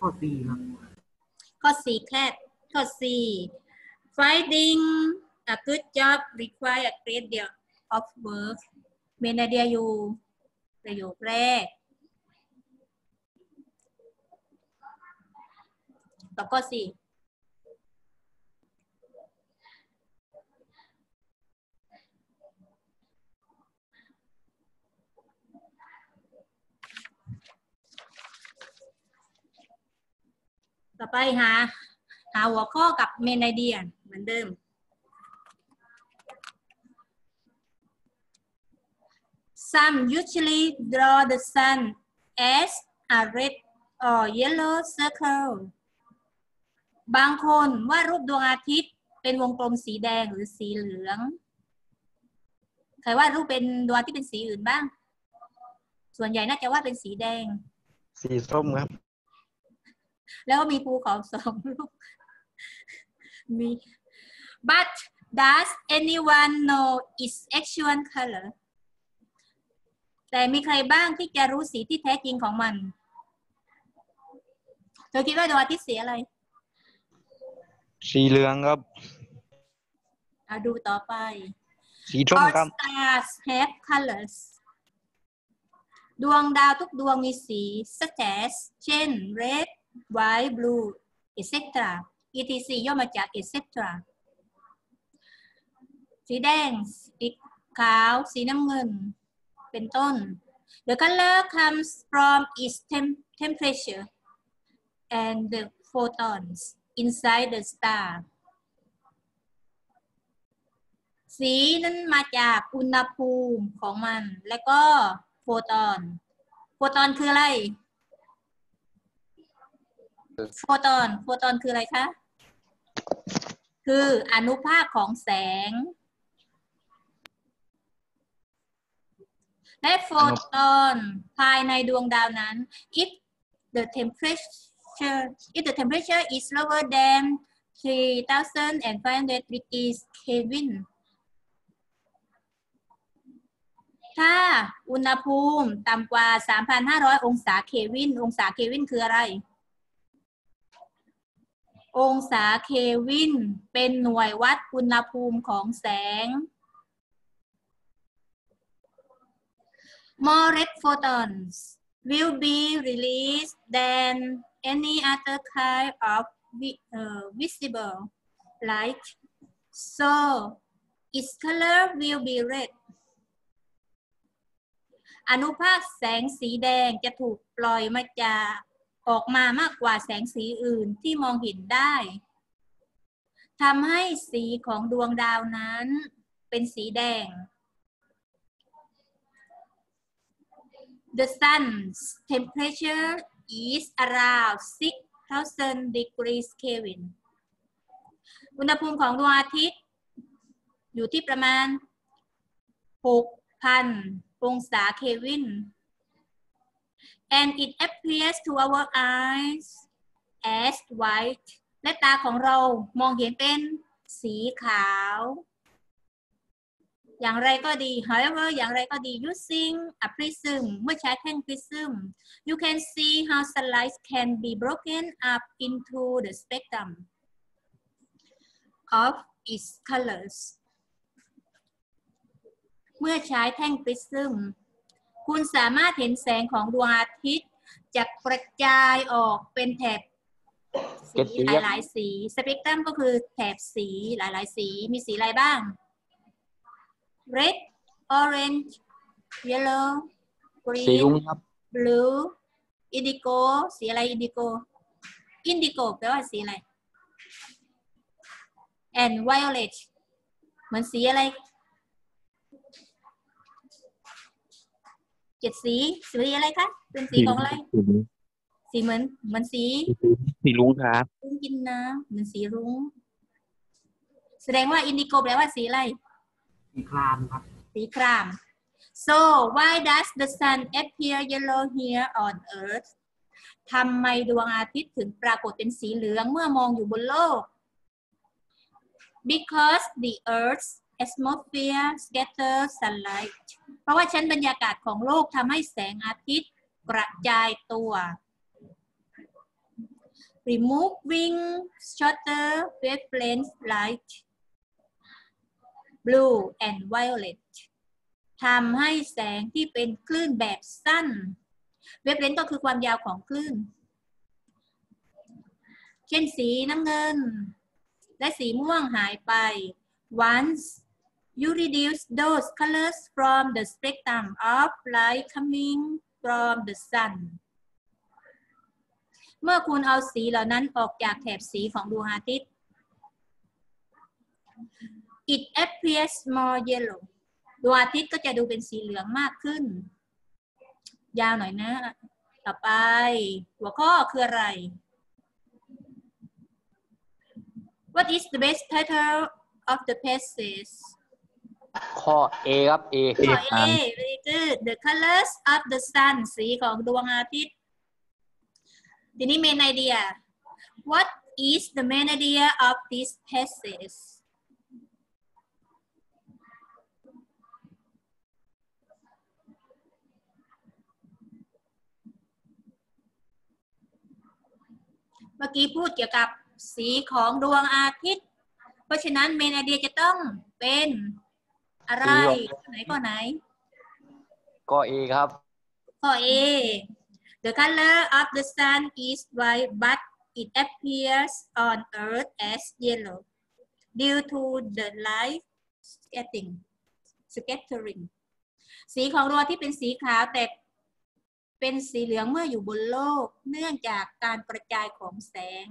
ข้อสี่ครับ ข้อสี่แคทข้อสี่ finding a good job require a great deal of work เมนไอเดียอยู่ประโยคแรก ต่อข้อสี่ ต่อไปหา หาหัวข้อกับเมนไอเดียเหมือนเดิม Some usually draw the sun as a red or yellow circle บางคนวาดรูปดวงอาทิตย์เป็นวงกลมสีแดงหรือสีเหลือง ใครวาดรูปเป็นดวงอาทิตย์เป็นสีอื่นบ้าง ส่วนใหญ่น่าจะวาดเป็นสีแดง สีส้มครับ แล้วก็มีภูเขาสองลูกมี but does anyone know its actual color แต่มีใครบ้างที่จะรู้สีที่แท้จริงของมันเธอคิดว่าดวงอาทิตย์สีอะไร สีเหลืองครับเอาดูต่อไป สีส้ม All ครับ stars have colors ดวงดาวทุกดวงมีสี such as เช่น red white blue etc etc ย่อมาจาก etc สีแดง สีขาว สีน้ำเงิน เป็นต้น The color comes from its tem- temperature and the photons inside the star สีนั้นมาจากอุณหภูมิของมัน และก็โฟตอน โฟตอนคืออะไร โฟตอน โฟตอนคืออะไรคะ คืออนุภาคของแสง และโฟตอนภายในดวงดาวนั้น if the temperature if the temperature is lower than 3,500 degrees Kelvin ถ้าอุณหภูมิต่ำกว่า 3,500 องศาเคลวิน องศาเคลวินคืออะไร องศาเควิน เป็นหน่วยวัดอุณหภูมิของแสง More red photons will be released than any other kind of visible light. So its color will be red. อนุภาคแสงสีแดงจะถูกปล่อยมาจาก ออกมามากกว่าแสงสีอื่นที่มองเห็นได้ทำให้สีของดวงดาวนั้นเป็นสีแดง The sun's temperature is around 6,000 degrees Kelvin อุณหภูมิของดวงอาทิตย์ อยู่ที่ประมาณ 6,000 องศาเคลวิน and it appears to our eyes as white และตาของเรามองเห็นเป็นสีขาว อย่างไรก็ดี however อย่างไรก็ดี using a prism เมื่อใช้แท่ง prism you can see how sunlight can be broken up into the spectrum of its colors เมื่อใช้แท่ง prism คุณสามารถเห็นแสงของดวงอาทิตย์จะกระจายออกเป็นแถบสีเจ็ดสีหลายๆ สีสเปกตรัมก็คือแถบสีหลายๆ สีมีสีอะไรบ้าง red orange yellow สีรุ้ green งครับ blue indigo สีอะไร indigo indigo แปลว่าสีอะไร and violet เหมือนสีอะไร เจ็ดสีสีอะไรคะเป็นสีของอะไรสีเหมือนเหมือนสีสีลุงครับรุ้งกินน้ำเหมือนสีรุ้ง แสดงว่าอินดิโกแปลว่าสีอะไรสีครามครับสีคราม so why does the sun appear yellow here on earth ทำไมดวงอาทิตย์ถึงปรากฏเป็นสีเหลืองเมื่อมองอยู่บนโลก because the earth's atmosphere scatter sunlight เพราะว่าชั้นบรรยากาศของโลกทำให้แสงอาทิตย์กระจายตัว removing shorter wavelength light blue and violet ทำให้แสงที่เป็นคลื่นแบบสั้น เวฟเลนก็คือความยาวของคลื่น เช่นสีน้ำเงิน และสีม่วงหายไป once you reduce those colors from the spectrum of light coming from the sun เมื่อคุณเอาสีเหล่านั้นออกจากแถบสีของดวงอาทิตย์ it appears more yellow ดวงอาทิตย์ก็จะดูเป็นสีเหลืองมากขึ้น ยาวหน่อยนะ ต่อไป หัวข้อคืออะไร What is the best title of the passage ข้อ A ครับ A ข้อ A very good the colors of the sun สีของดวงอาทิตย์ ทีนี้ main idea what is the main idea of this passage เมื่อกี้พูดเกี่ยวกับสีของดวงอาทิตย์ เพราะฉะนั้น main idea จะต้องเป็น อะไรสีไหนก็ไหนข้อ A ครับข้อ A The color of the sun is white but it appears on earth as yellow due to the light scattering scattering สีของดวงอาที่เป็นสีขาวแต่เป็นสีเหลืองเมื่ออยู่บนโลก เนื่องจากการกระจายของแสง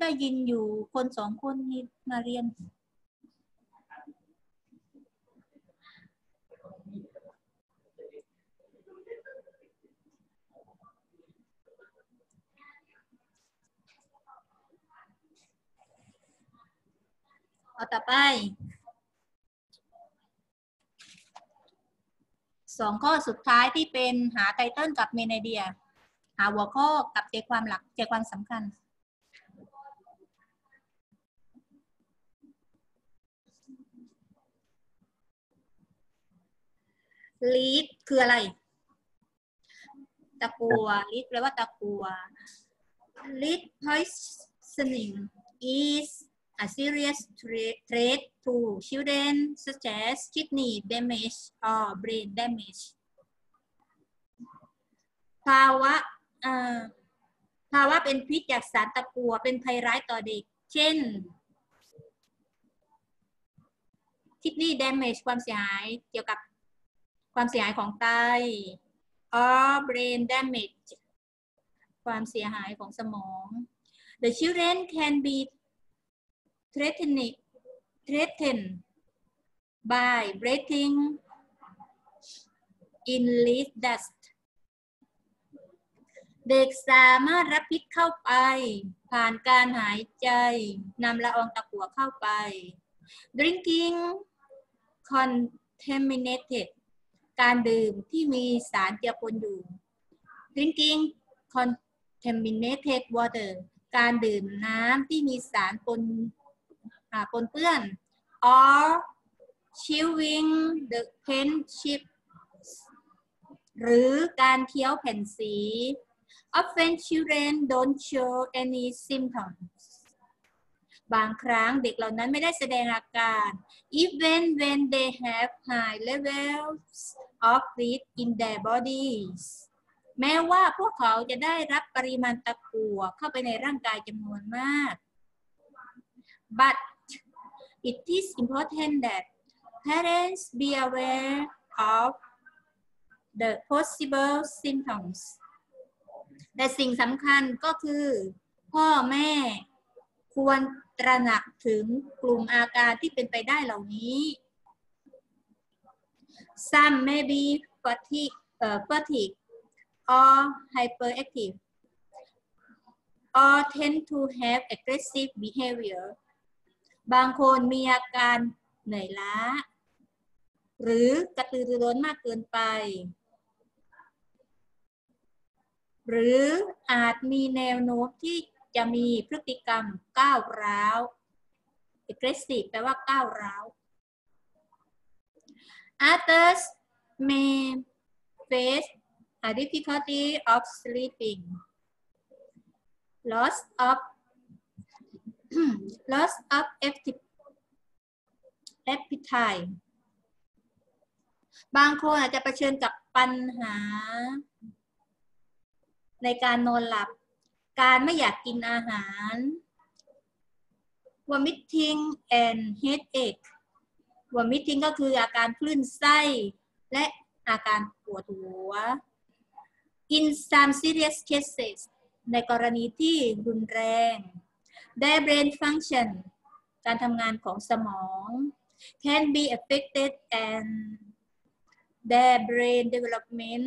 ได้ยินอยู่คนสองคนนี้มาเรียน เอาต่อไปสองข้อสุดท้ายที่เป็นหาไตเติ้ลกับเมนไอเดีย หาหัวข้อกับใจความหลักใจความสำคัญ ลีดคืออะไร ตะกัวลีดแปลว่าตะกัว lead poisoning is a serious threat to children such as kidney damage or brain damage ภาวะภาวะเป็นพิษจากสารตะกัวเป็นภัยร้ายต่อเด็ก เช่น kidney damage ความเสียหายเกี่ยวกับความเสียหายของไต or brain damage ความเสียหายของสมอง The children can be threatening threatened by breathing in lead dust เด็กสามารถรับพิษเข้าไป ผ่านการหายใจนำละอองตะกั่วเข้าไป drinking contaminated การดื่มที่มีสารเจือปนอยู่ drinking contaminated water การดื่มน้ำที่มีสารปน ปนเปื้อน or chewing the paint chips หรือการเคี้ยวแผ่นสี often children don't show any symptoms บางครั้งเด็กเหล่านั้นไม่ได้แสดงอาการ even when they have high levels of it in their bodies แม้ว่าพวกเขาจะได้รับปริมาณตะกั่วเข้าไปในร่างกายจำนวนมาก but it is important that parents be aware of the possible symptoms แต่สิ่งสำคัญก็คือ พ่อแม่ควรตระหนักถึงกลุ่มอาการที่เป็นไปได้เหล่านี้ Some may be fatigue, uh, fatigue or hyperactive or tend to have aggressive behavior บางคนมีอาการเหนื่อยล้า หรือกระตือรือร้นมากเกินไป หรืออาจมีแนวโน้มที่จะมีพฤติกรรมก้าวร้าว aggressive แปลว่าก้าวร้าว others may face a difficulty of sleeping loss of loss of appetite บางคนอาจจะเผชิญกับปัญหา ในการนอนหลับ การไม่อยากกินอาหาร vomiting and headache vomiting ก็คืออาการคลื่นไส้ และอาการปวดหัว in some serious cases ในกรณีที่รุนแรง their brain function การทำงานของสมอง can be affected and their brain development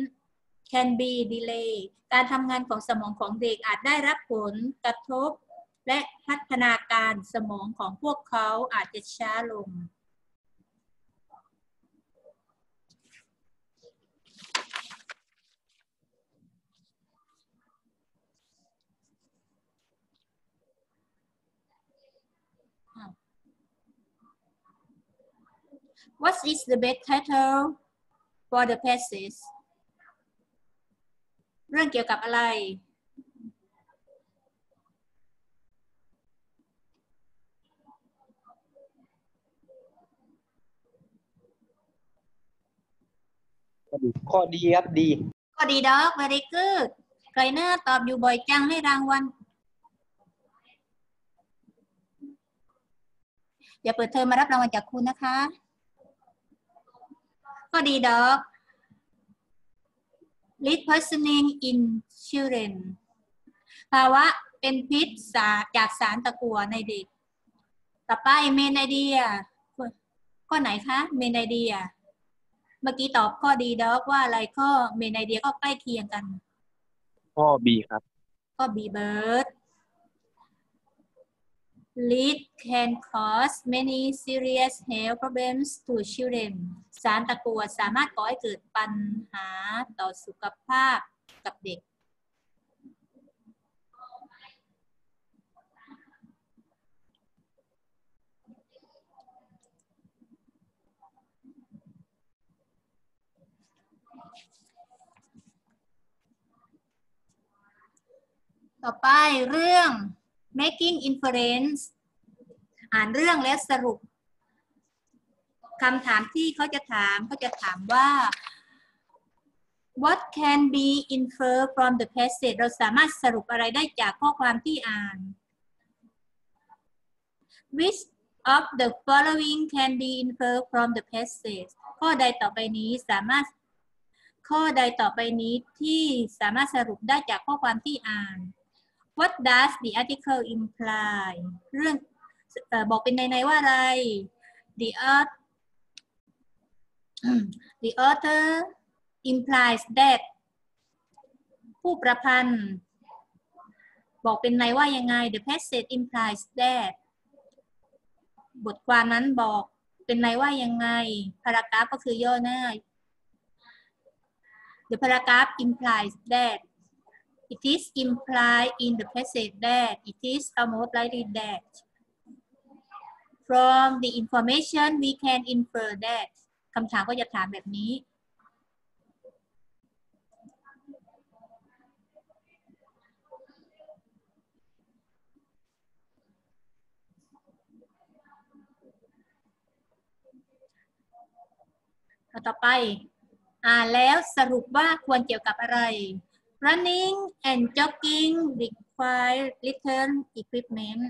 can be delayed การทำงานของสมองของเด็กอาจได้รับผลกระทบ และพัฒนาการสมองของพวกเขาอาจจะช้าลง What is the best title for the passage เรื่องเกี่ยวกับอะไร ข้อดีครับดีก็ดีดอก very good ใครเน้าตอบอยู่บ่อยจังให้รางวัล อย่าเปิดเทอมมารับรางวัลจากคุณนะคะ ก็ดีดอก lead poisoning in children ภาวะเป็นพิษสาจากสารตะกั่วในเด็ก ต่อไปเมนไอเดียข้อไหนคะเมนไอเดีย เมื่อกี้ตอบข้อดีดอกว่าอะไรข้อเมนไอเดียก็ใกล้เคียงกัน ข้อ B ครับก็ B bird lead can cause many serious health problems to children สารตะกั่วสามารถก่อให้เกิดปัญหาต่อสุขภาพกับเด็ก ต่อไปเรื่อง making inference อ่านเรื่องและสรุป คำถามที่เขาจะถามเขาจะถามว่า what can be inferred from the passage เราสามารถสรุปอะไรได้จากข้อความที่อ่าน which of the following can be inferred from the passage ข้อใดต่อไปนี้สามารถ ข้อใดต่อไปนี้ที่สามารถสรุปได้จากข้อความที่อ่าน What does the article imply เรื่องออบอกเป็นในในๆว่าอะไร The author The author implies that ผู้ประพันธ์ บอกเป็นในว่ายังไง The passage implies that บทความนั้นบอกเป็นในว่ายังไง พารากราฟก็คือย่อหน้า The paragraph implies that It is implied in the passage that it is almost likely that from the information we can infer that คำถามก็จะถามแบบนี้ ต่อไป อ่าแล้วสรุปว่าควรเกี่ยวกับอะไร running and jogging require little equipment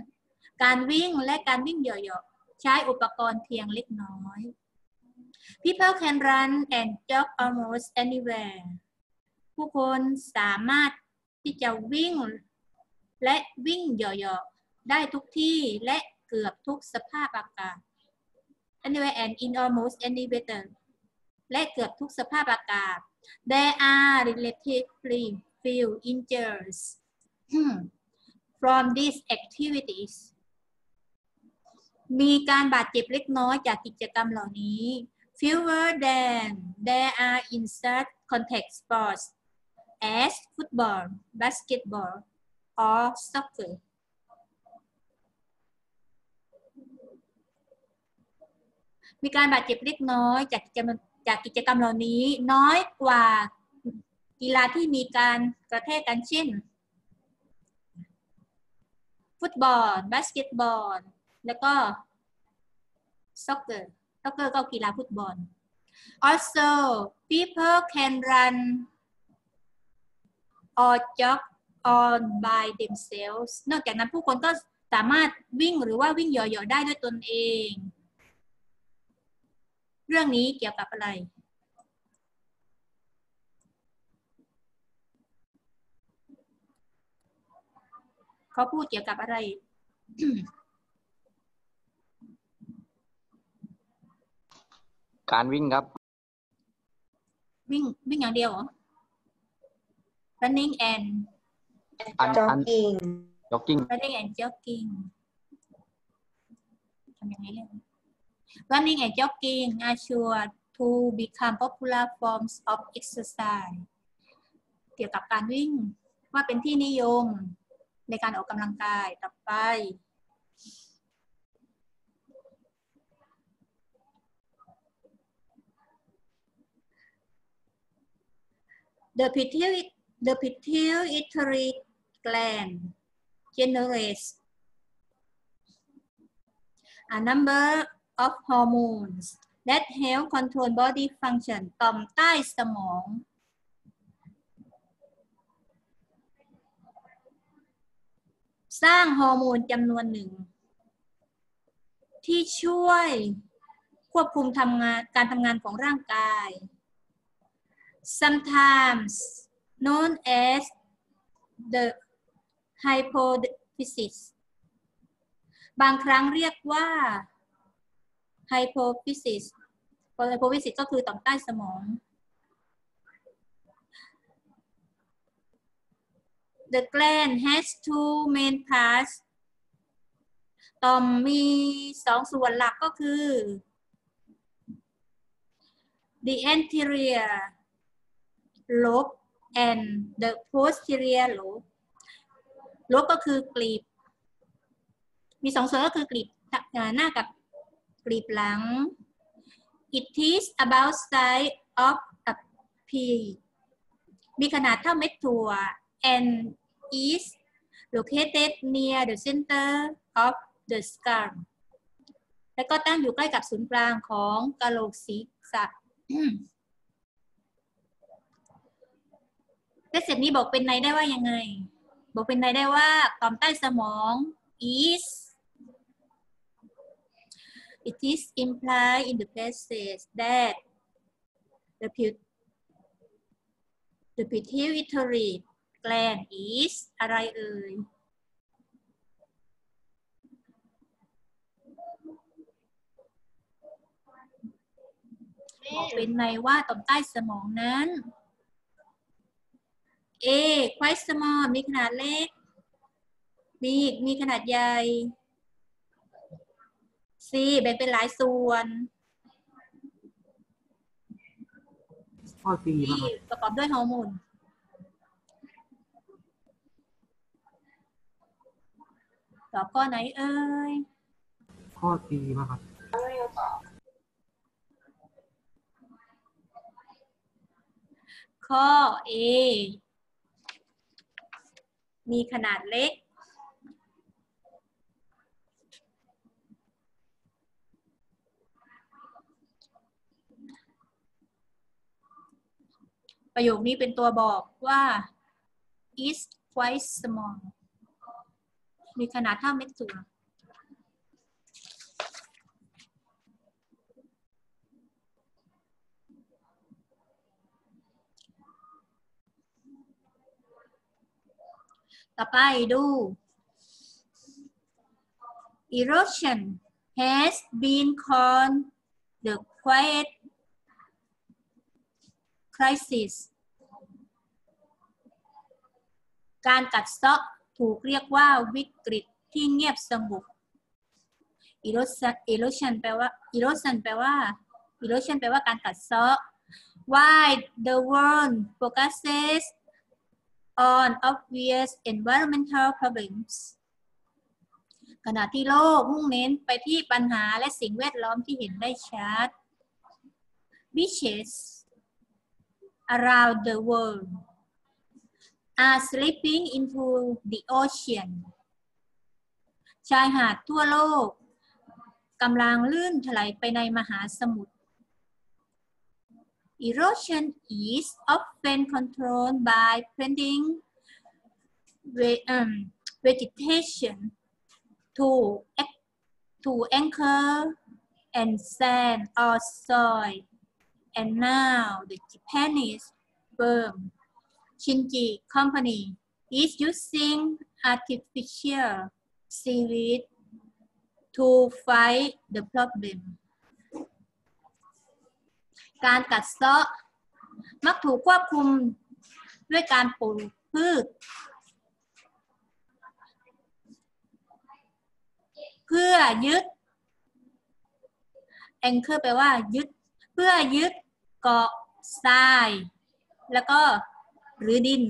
การวิ่งและการวิ่งเหยาะๆใช้อุปกรณ์เพียงเล็กน้อย people can run and jog almost anywhere ผู้คนสามารถที่จะวิ่ง และวิ่งเหยาะๆได้ทุกที่และเกือบทุกสภาพอากาศ anywhere and in almost any weather และเกือบทุกสภาพอากาศ there are relatively few injuries from these activities มีการบาดเจ็บเล็กน้อยจากกิจกรรมเหล่านี้ fewer than there are in such contact sports as football, basketball, or soccer. มีการบาดเจ็บเล็กน้อยจากกิจกรรมจากกิจกรรมเหล่านี้น้อยกว่ากีฬาที่มีการกระแทกกันเช่น ฟุตบอล บาสเกตบอล แล้วก็ soccer soccer ก็กีฬาฟุตบอล also people can run or jog all by themselves นอกจากนั้นผู้คนก็สามารถวิ่งหรือว่าวิ่งเหยาะๆได้ด้วยตนเอง เรื่องนี้เกี่ยวกับอะไรเขาพูดเกี่ยวกับอะไร การวิ่งครับ วิ่งวิ่งอย่างเดียวเหรอ running and อันอัน jogging jogging running and jogging ทำยังไงเรื่อง running and jogging are sure to become popular forms of exercise เกี่ยวกับการวิ่งว่าเป็นที่นิยมในการออกกำลังกายต่อไป The pituitary, the pituitary gland generates a number of hormones that help control body function ต่อมใต้สมอง สร้างฮอร์โมนจำนวนหนึ่ง ที่ช่วยควบคุมทำงานการทำงานของร่างกาย sometimes known as the hypophysis บางครั้งเรียกว่า hypophysis hypophysis ก็คือต่อมใต้สมอง The gland has two main parts ต่อมมีสองส่วนหลักก็คือ the anterior lobe and the posterior lobe lobe ก็คือกลีบ มีสองส่วนก็คือกลีบหน้ากับกลีบหลัง it is about size of a pea มีขนาดเท่าเม็ดถั่ว and is located near the center of the skull และก็ตั้งอยู่ใกล้กับศูนย์กลางของกะโหลกศีรษะ เสเซตนี้บอกเป็นในได้ว่ายังไง บอกเป็นในได้ว่าต่อมใต้สมอง is it is implied in the passage that the put the pituitary gland is อะไรเอ่ย บอกเป็นในว่าต่อมใต้สมองนั้น A quite small มีขนาดเล็ก B มีขนาดใหญ่ C แบ่งเป็นหลายส่วนข้อสี่ D ป่ะครับประกอบด้วยฮอร์โมนตอบข้อไหนเอ่ย ข้อสี่ป่ะครับข้อ A มีขนาดเล็ก ประโยคนี้เป็นตัวบอกว่า is quite small มีขนาดเท่าเม็ดถั่ว ต่อไปดู erosion has been called the quiet crisis การกัดเซาะถูกเรียกว่าวิกฤตที่เงียบสงบ erosion แปลว่า erosion แปลว่า erosion แปลว่าการกัดเซาะ why the world focuses on obvious environmental problems ขณะที่โลกมุ่งเน้นไปที่ปัญหาและสิ่งแวดล้อมที่เห็นได้ชัด beaches around the world are slipping into the ocean ชายหาดทั่วโลกกำลังลื่นถลายไปในมหาสมุทร Erosion is often controlled by planting um, vegetation to to anchor and sand or soil. And now the Japanese firm Shinji Company is using artificial seaweed to fight the problem. การกัดเซาะ มักถูกควบคุมด้วยการปลูกพืช เพื่อยึด anchor แปลว่า ยึด เพื่อยึดเกาะทราย แล้วก็หรือดิน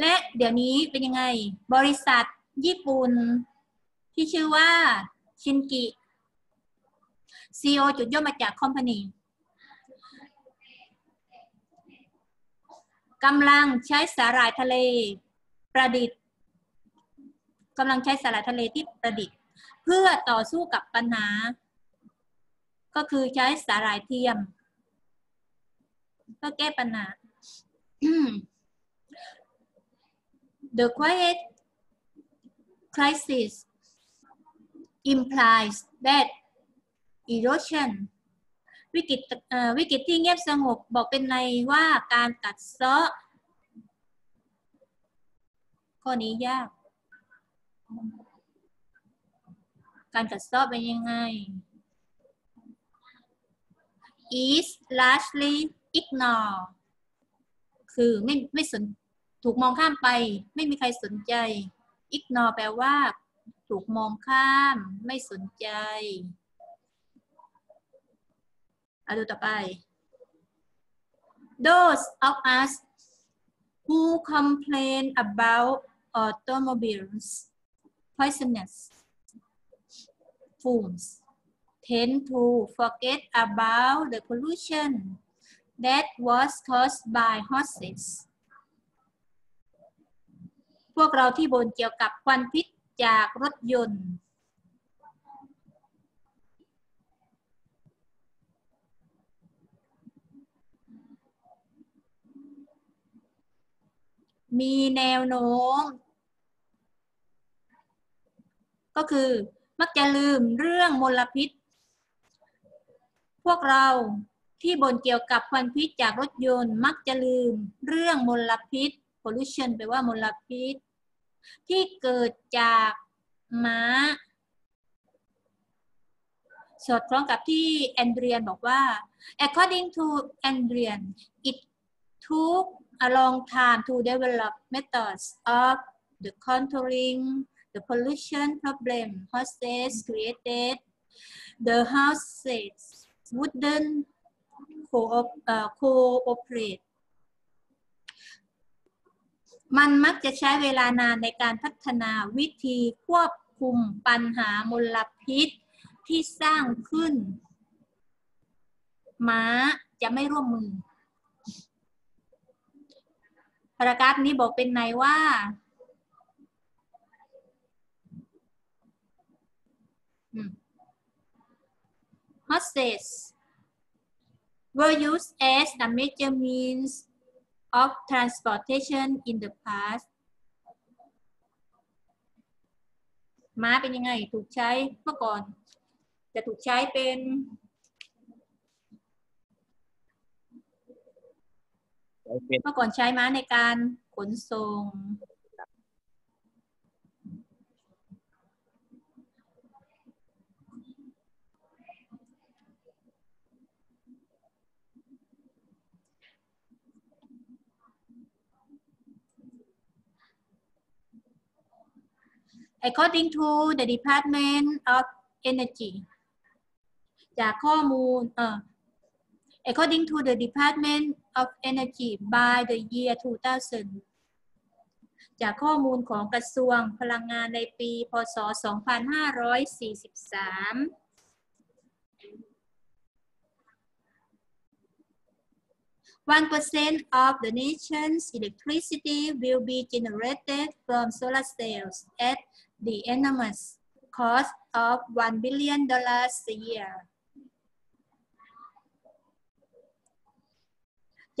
และเดี๋ยวนี้เป็นยังไง บริษัทญี่ปุ่น ที่ชื่อว่าชินกิ CO จุดย่อมาจาก company กำลังใช้สาหร่ายทะเลประดิษฐ์กำลังใช้สาหร่ายทะเลที่ประดิษฐ์ เพื่อต่อสู้กับปัญหา ก็คือใช้สาหร่ายเทียมเพื่อแก้ปัญหา The quiet crisis implies that erosion วิกฤตวิกฤตที่เงียบสงบบอกเป็นในว่าการกัดเซาะข้อนี้ยาก การกัดเซาะเป็นยังไง is largely ignore คือไม่ไม่สนถูกมองข้ามไป ไม่มีใครสนใจ ignore แปลว่า ถูกมองข้าม ไม่สนใจ เอาดูต่อไป those of us who complain about automobiles poisonous fumes tend to forget about the pollution that was caused by horses พวกเราที่บ่นเกี่ยวกับควันพิษจากรถยนต์ มีแนวโน้ม ก็คือมักจะลืมเรื่องมลพิษ พวกเราที่บ่นเกี่ยวกับควันพิษจากรถยนต์ มักจะลืมเรื่องมลพิษ pollution แปลว่ามลพิษ ที่เกิดจากม้า สอดคล้องกับที่แอนเดรียนบอกว่า according to Andrian it took a long time to develop methods of the controlling the pollution problem horses created the houses wouldn't co- uh, cooperate มันมักจะใช้เวลานานในการพัฒนาวิธีควบคุมปัญหามลพิษที่สร้างขึ้น ม้าจะไม่ร่วมมือ พารากราฟนี้บอกเป็นในว่า horses were used as a major means of transportation in the past ม้าเป็นยังไง ถูกใช้เมื่อก่อน จะถูกใช้เป็น เมื่อก่อนใช้ม้าในการขนส่งไอ according to the department of energy จากข้อมูลเอ่อ according to the Department of Energy by the year 2000 จากข้อมูลของกระทรวงพลังงานในปี พศ 2543 1% of the nation's electricity will be generated from solar cells at the enormous cost of $1 billion a year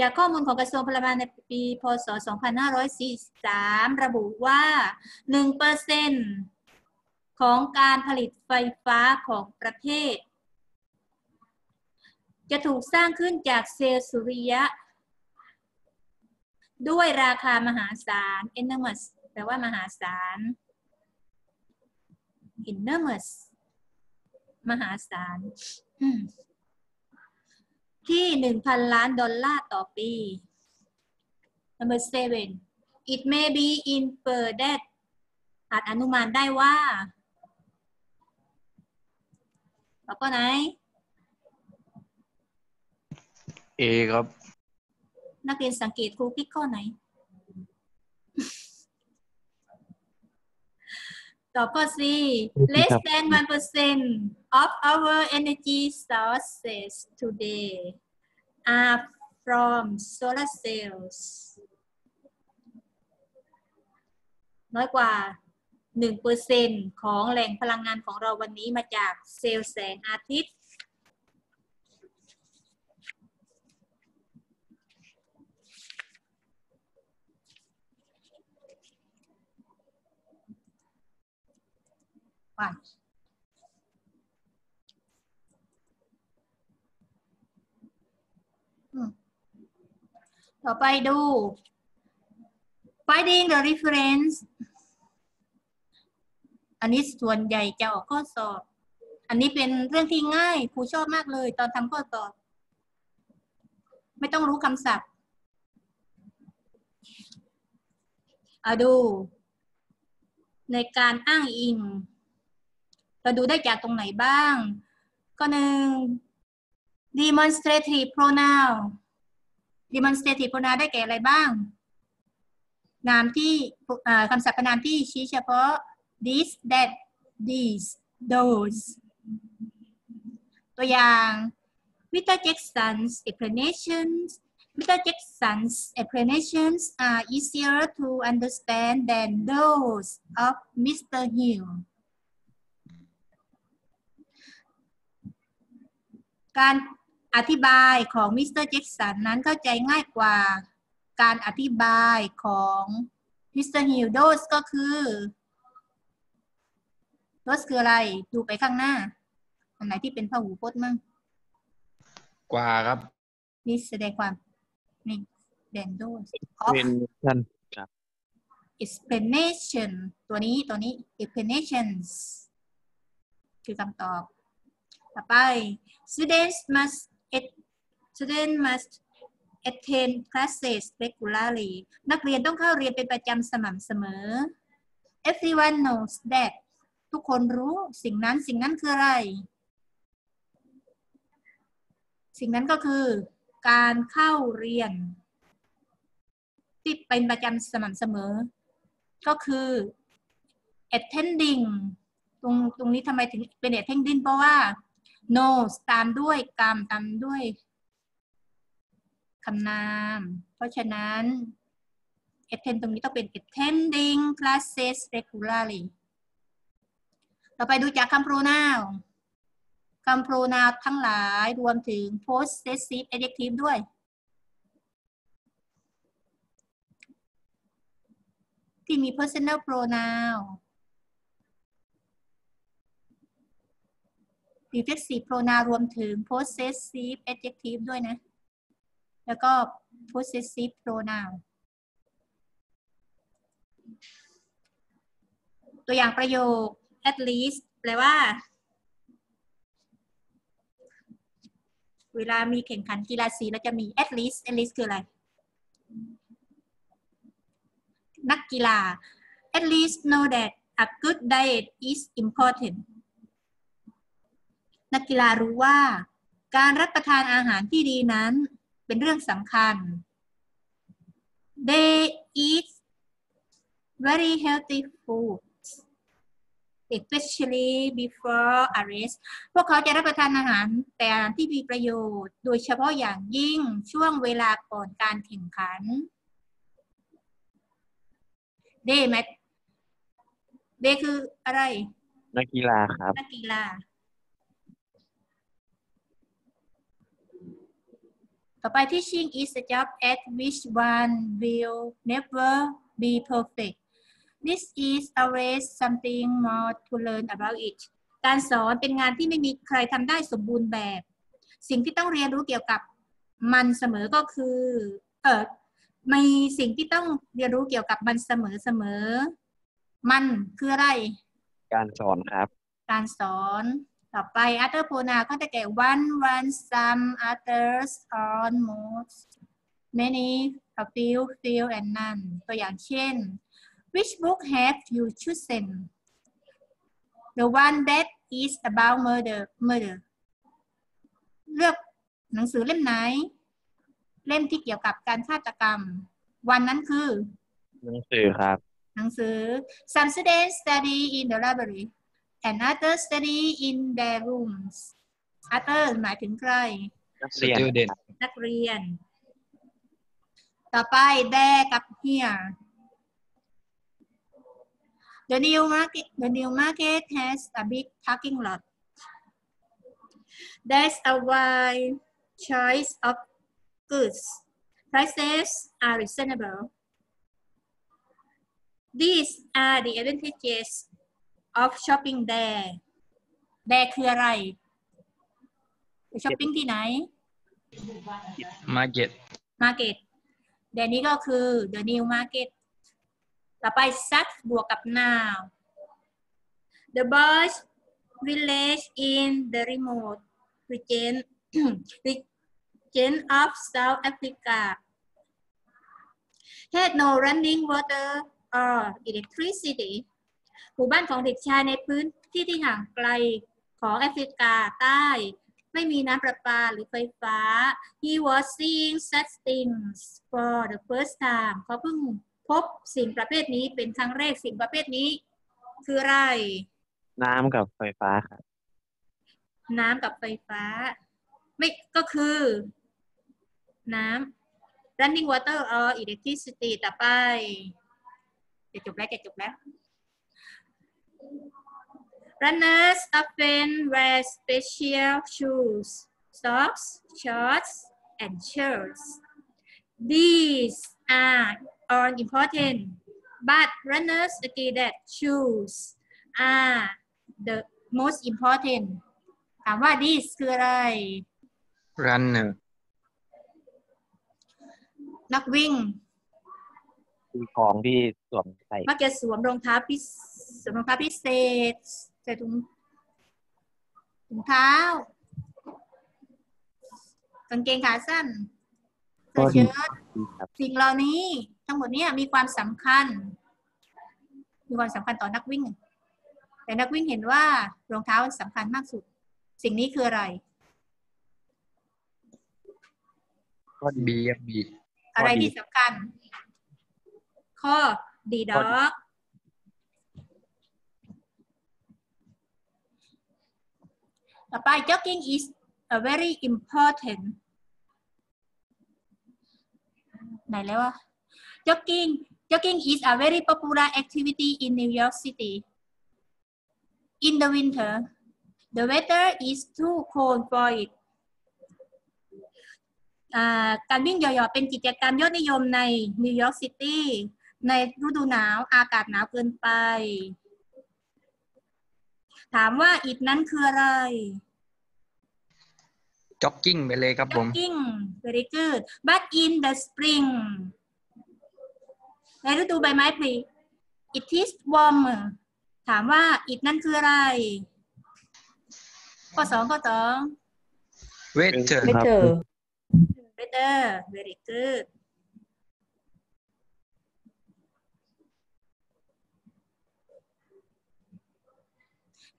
จากข้อมูลของกระทรวงพลังงานในปี พศ 2543 ระบุว่า 1%ของการผลิตไฟฟ้าของประเทศ จะถูกสร้างขึ้นจากเซลล์สุริยะ ด้วยราคามหาศาล enormous แปลว่ามหาศาล enormous มหาศาล ที่ 1,000 ล้านดอลลาร์ต่อปี number seven it may be inferred that อาจอนุมานได้ว่า แล้วก็ไหนเอครับ นักเรียนสังเกตครูคลิกข้อไหน ตอบข้อ C less than 1% of our energy sources today are from solar cells น้อยกว่า 1%ของแหล่งพลังงานของเราวันนี้มาจากเซลล์แสงอาทิตย์ one ต่อไปดู finding the reference อันนี้ส่วนใหญ่จะออกข้อสอบ อันนี้เป็นเรื่องที่ง่ายครูชอบมากเลย ตอนทำข้อสอบ ไม่ต้องรู้คำศัพท์อาดู ในการอ้างอิง เราดูได้จากตรงไหนบ้าง ก็หนึ่ง demonstrative pronoun demonstrative pronoun ได้แก่อะไรบ้าง นามที่คำสรรพนามที่ชี้เฉพาะ this that these those ตัวอย่าง Mr. Jackson's explanations Mr. Jackson's explanations are easier to understand than those of Mr. Hill การ อธิบายของมิสเตอร์แจ็กสันนั้นเข้าใจง่ายกว่าการอธิบายของมิสเตอร์ฮิลโดสก็คือโดสคืออะไร ดูไปข้างหน้า อันไหนที่เป็นพหูพจน์มั่งกว่าครับ นี่แสดงความนี่เดนโดสเป็นท่าน explanation ตัวนี้ตัวนี้ explanations คือคำตอบ ต่อไป students must at- student must attend classes regularly นักเรียนต้องเข้าเรียนเป็นประจำสม่ำเสมอ everyone knows that ทุกคนรู้สิ่งนั้นสิ่งนั้นคืออะไร สิ่งนั้นก็คือการเข้าเรียน ที่เป็นประจำสม่ำเสมอ ก็คือ attending ตรงตรงนี้ทำไมถึงเป็น attending เพราะว่า knows ตามด้วยกรรมตามด้วย คำนาม เพราะฉะนั้น attend ตรงนี้ต้องเป็น attending classes regularly ต่อไปดูจากคำ pronoun คำ pronoun ทั้งหลายรวมถึง possessive adjective ด้วย ที่มี personal pronoun reflexive pronoun รวมถึง possessive adjective ด้วยนะ แล้วก็ possessive pronoun ตัวอย่างประโยค at least แปลว่า เวลามีแข่งขันกีฬาสีเราจะมี at least at least คืออะไร นักกีฬา at least know that a good diet is important นักกีฬารู้ว่า การรับประทานอาหารที่ดีนั้น เป็นเรื่องสำคัญ They eat very healthy foods especially before a race พวกเขาจะรับประทานอาหารแต่อาหารที่มีประโยชน์ โดยเฉพาะอย่างยิ่งช่วงเวลาก่อนการแข่งขัน Day ไหม Day คืออะไร นักกีฬาครับ นักกีฬา ต่อไป teaching is a job at which one will never be perfect this is always something more to learn about it การสอนเป็นงานที่ไม่มีใครทำได้สมบูรณ์แบบ สิ่งที่ต้องเรียนรู้เกี่ยวกับมันเสมอก็คือเออมีสิ่งที่ต้องเรียนรู้เกี่ยวกับมันเสมอเสมอ มันคืออะไร การสอนครับ การสอน ต่อไป other pronoun ก็จะแก่ one one some others on most many a few few and none ตัวอย่างเช่น which book have you chosen the one that is about murder murder เลือกหนังสือเล่มไหน เล่มที่เกี่ยวกับการฆาตกรรม วันนั้นคือ หนังสือครับ หนังสือ some students study in the library and others study in their rooms others หมายถึงใคร นักเรียน student นักเรียน ต่อไป there กับ here the new market the new market has a big parking lot there's a wide choice of goods prices are reasonable these are the advantages of shopping there there คืออะไรไปช้อปปิ้งที่ไหน market market เดี๋ยวนี้ก็คือ the new market ต่อไป such บวกกับ now the boys village in the remote region region of South Africa had no running water or electricity หมู่บ้านของเด็กชายในพื้นที่ที่ห่างไกลของแอฟริกาใต้ ไม่มีน้ำประปาหรือไฟฟ้า he was seeing such things for the first time เขาเพิ่งพบสิ่งประเภทนี้เป็นครั้งแรกสิ่งประเภทนี้ คืออะไร น้ำกับไฟฟ้าครับน้ำกับไฟฟ้า ไม่ก็คือ น้ำ running water or electricity ต่อไป จะจบแล้วจะจบแล้ว Runners often wear special shoes, socks, shorts, and shirts. These are all important, but runners agree that shoes are the most important. ถามว่า this คืออะไร runner นักวิ่งคือของที่ สวมใส่มักจะสวมรองเท้าพิเศสวมรองเท้าพิเศษใส่ถุงถุงเท้ากางเกงขาสั้นเสื้อเชิ้ตครับสิ่งเหล่านี้ทั้งหมดเนี้มีความสำคัญ มีความสำคัญต่อนักวิ่ง แต่นักวิ่งเห็นว่ารองเท้าสำคัญมากสุด สิ่งนี้คืออะไรก็ดี B ครับ B อะไรข้อดีที่สำคัญ ข้อ ดีดข้ออดีกต่อไป jogging is a very important ไหนแล้ววะ jogging jogging is a very popular activity in New York City in the winter the weather is too cold for it อ่าการวิ่งเหยาะๆเป็นกิจกรรมยอดนิยมในนิวยอร์กซิตี้ ในฤดูหนาวอากาศหนาวเกินไป ถามว่าอิดนั้นคืออะไร jogging ไปเลยครับผม jogging very good but in the spring ในฤดูใบไม้ผลิ it is warmer ถามว่าอิดนั้นคืออะไร ข้อสองข้อสอง weather ครับ better very good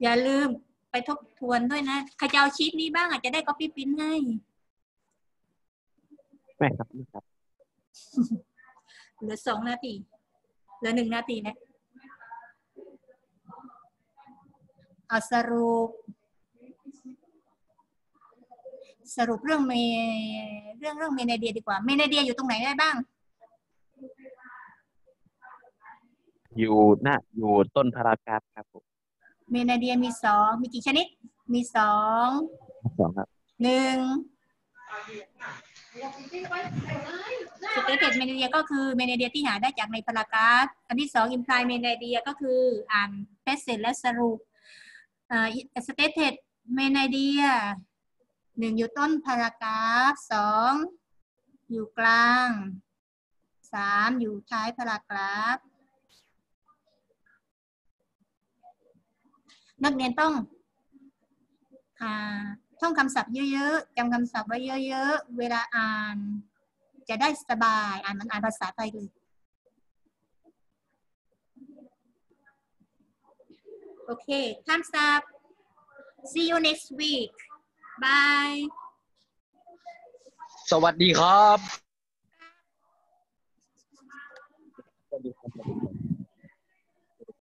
อย่าลืมไปทบทวนด้วยนะใครจะเอาชีตนี้บ้างอาจจะได้ copy print ให้ไม่ครับไม่ครับเหลือสองนาทีเหลือหนึ่งนาทีแล้วเอาสรุป สรุปเรื่องเมเรื่องเรื่องเมเนเดียดีกว่าเมเนเดียอยู่ตรงไหนได้บ้าง อยู่หน้าอยู่ต้น paragraph ครับผม main idea มีสองมีกี่ชนิด มีสองสองครับหนึ่ง stated main idea ก็คือ main idea ที่หาได้จากใน paragraph อันที่สอง implied main idea ก็คืออ่าน text เสร็จและสรุป stated main idea หนึ่งอยู่ต้น paragraph สองอยู่กลางสามอยู่ท้ายพารากราฟ นักเรียนต้องอ่าท่องคำศัพท์เยอะๆจำคำศัพท์ไว้เยอะๆ เวลาอ่าน จะได้สบายอ่านมันอ่านภาษาไทยเลยโอเค time's up see you next week bye สวัสดีครับสวัสดีครับ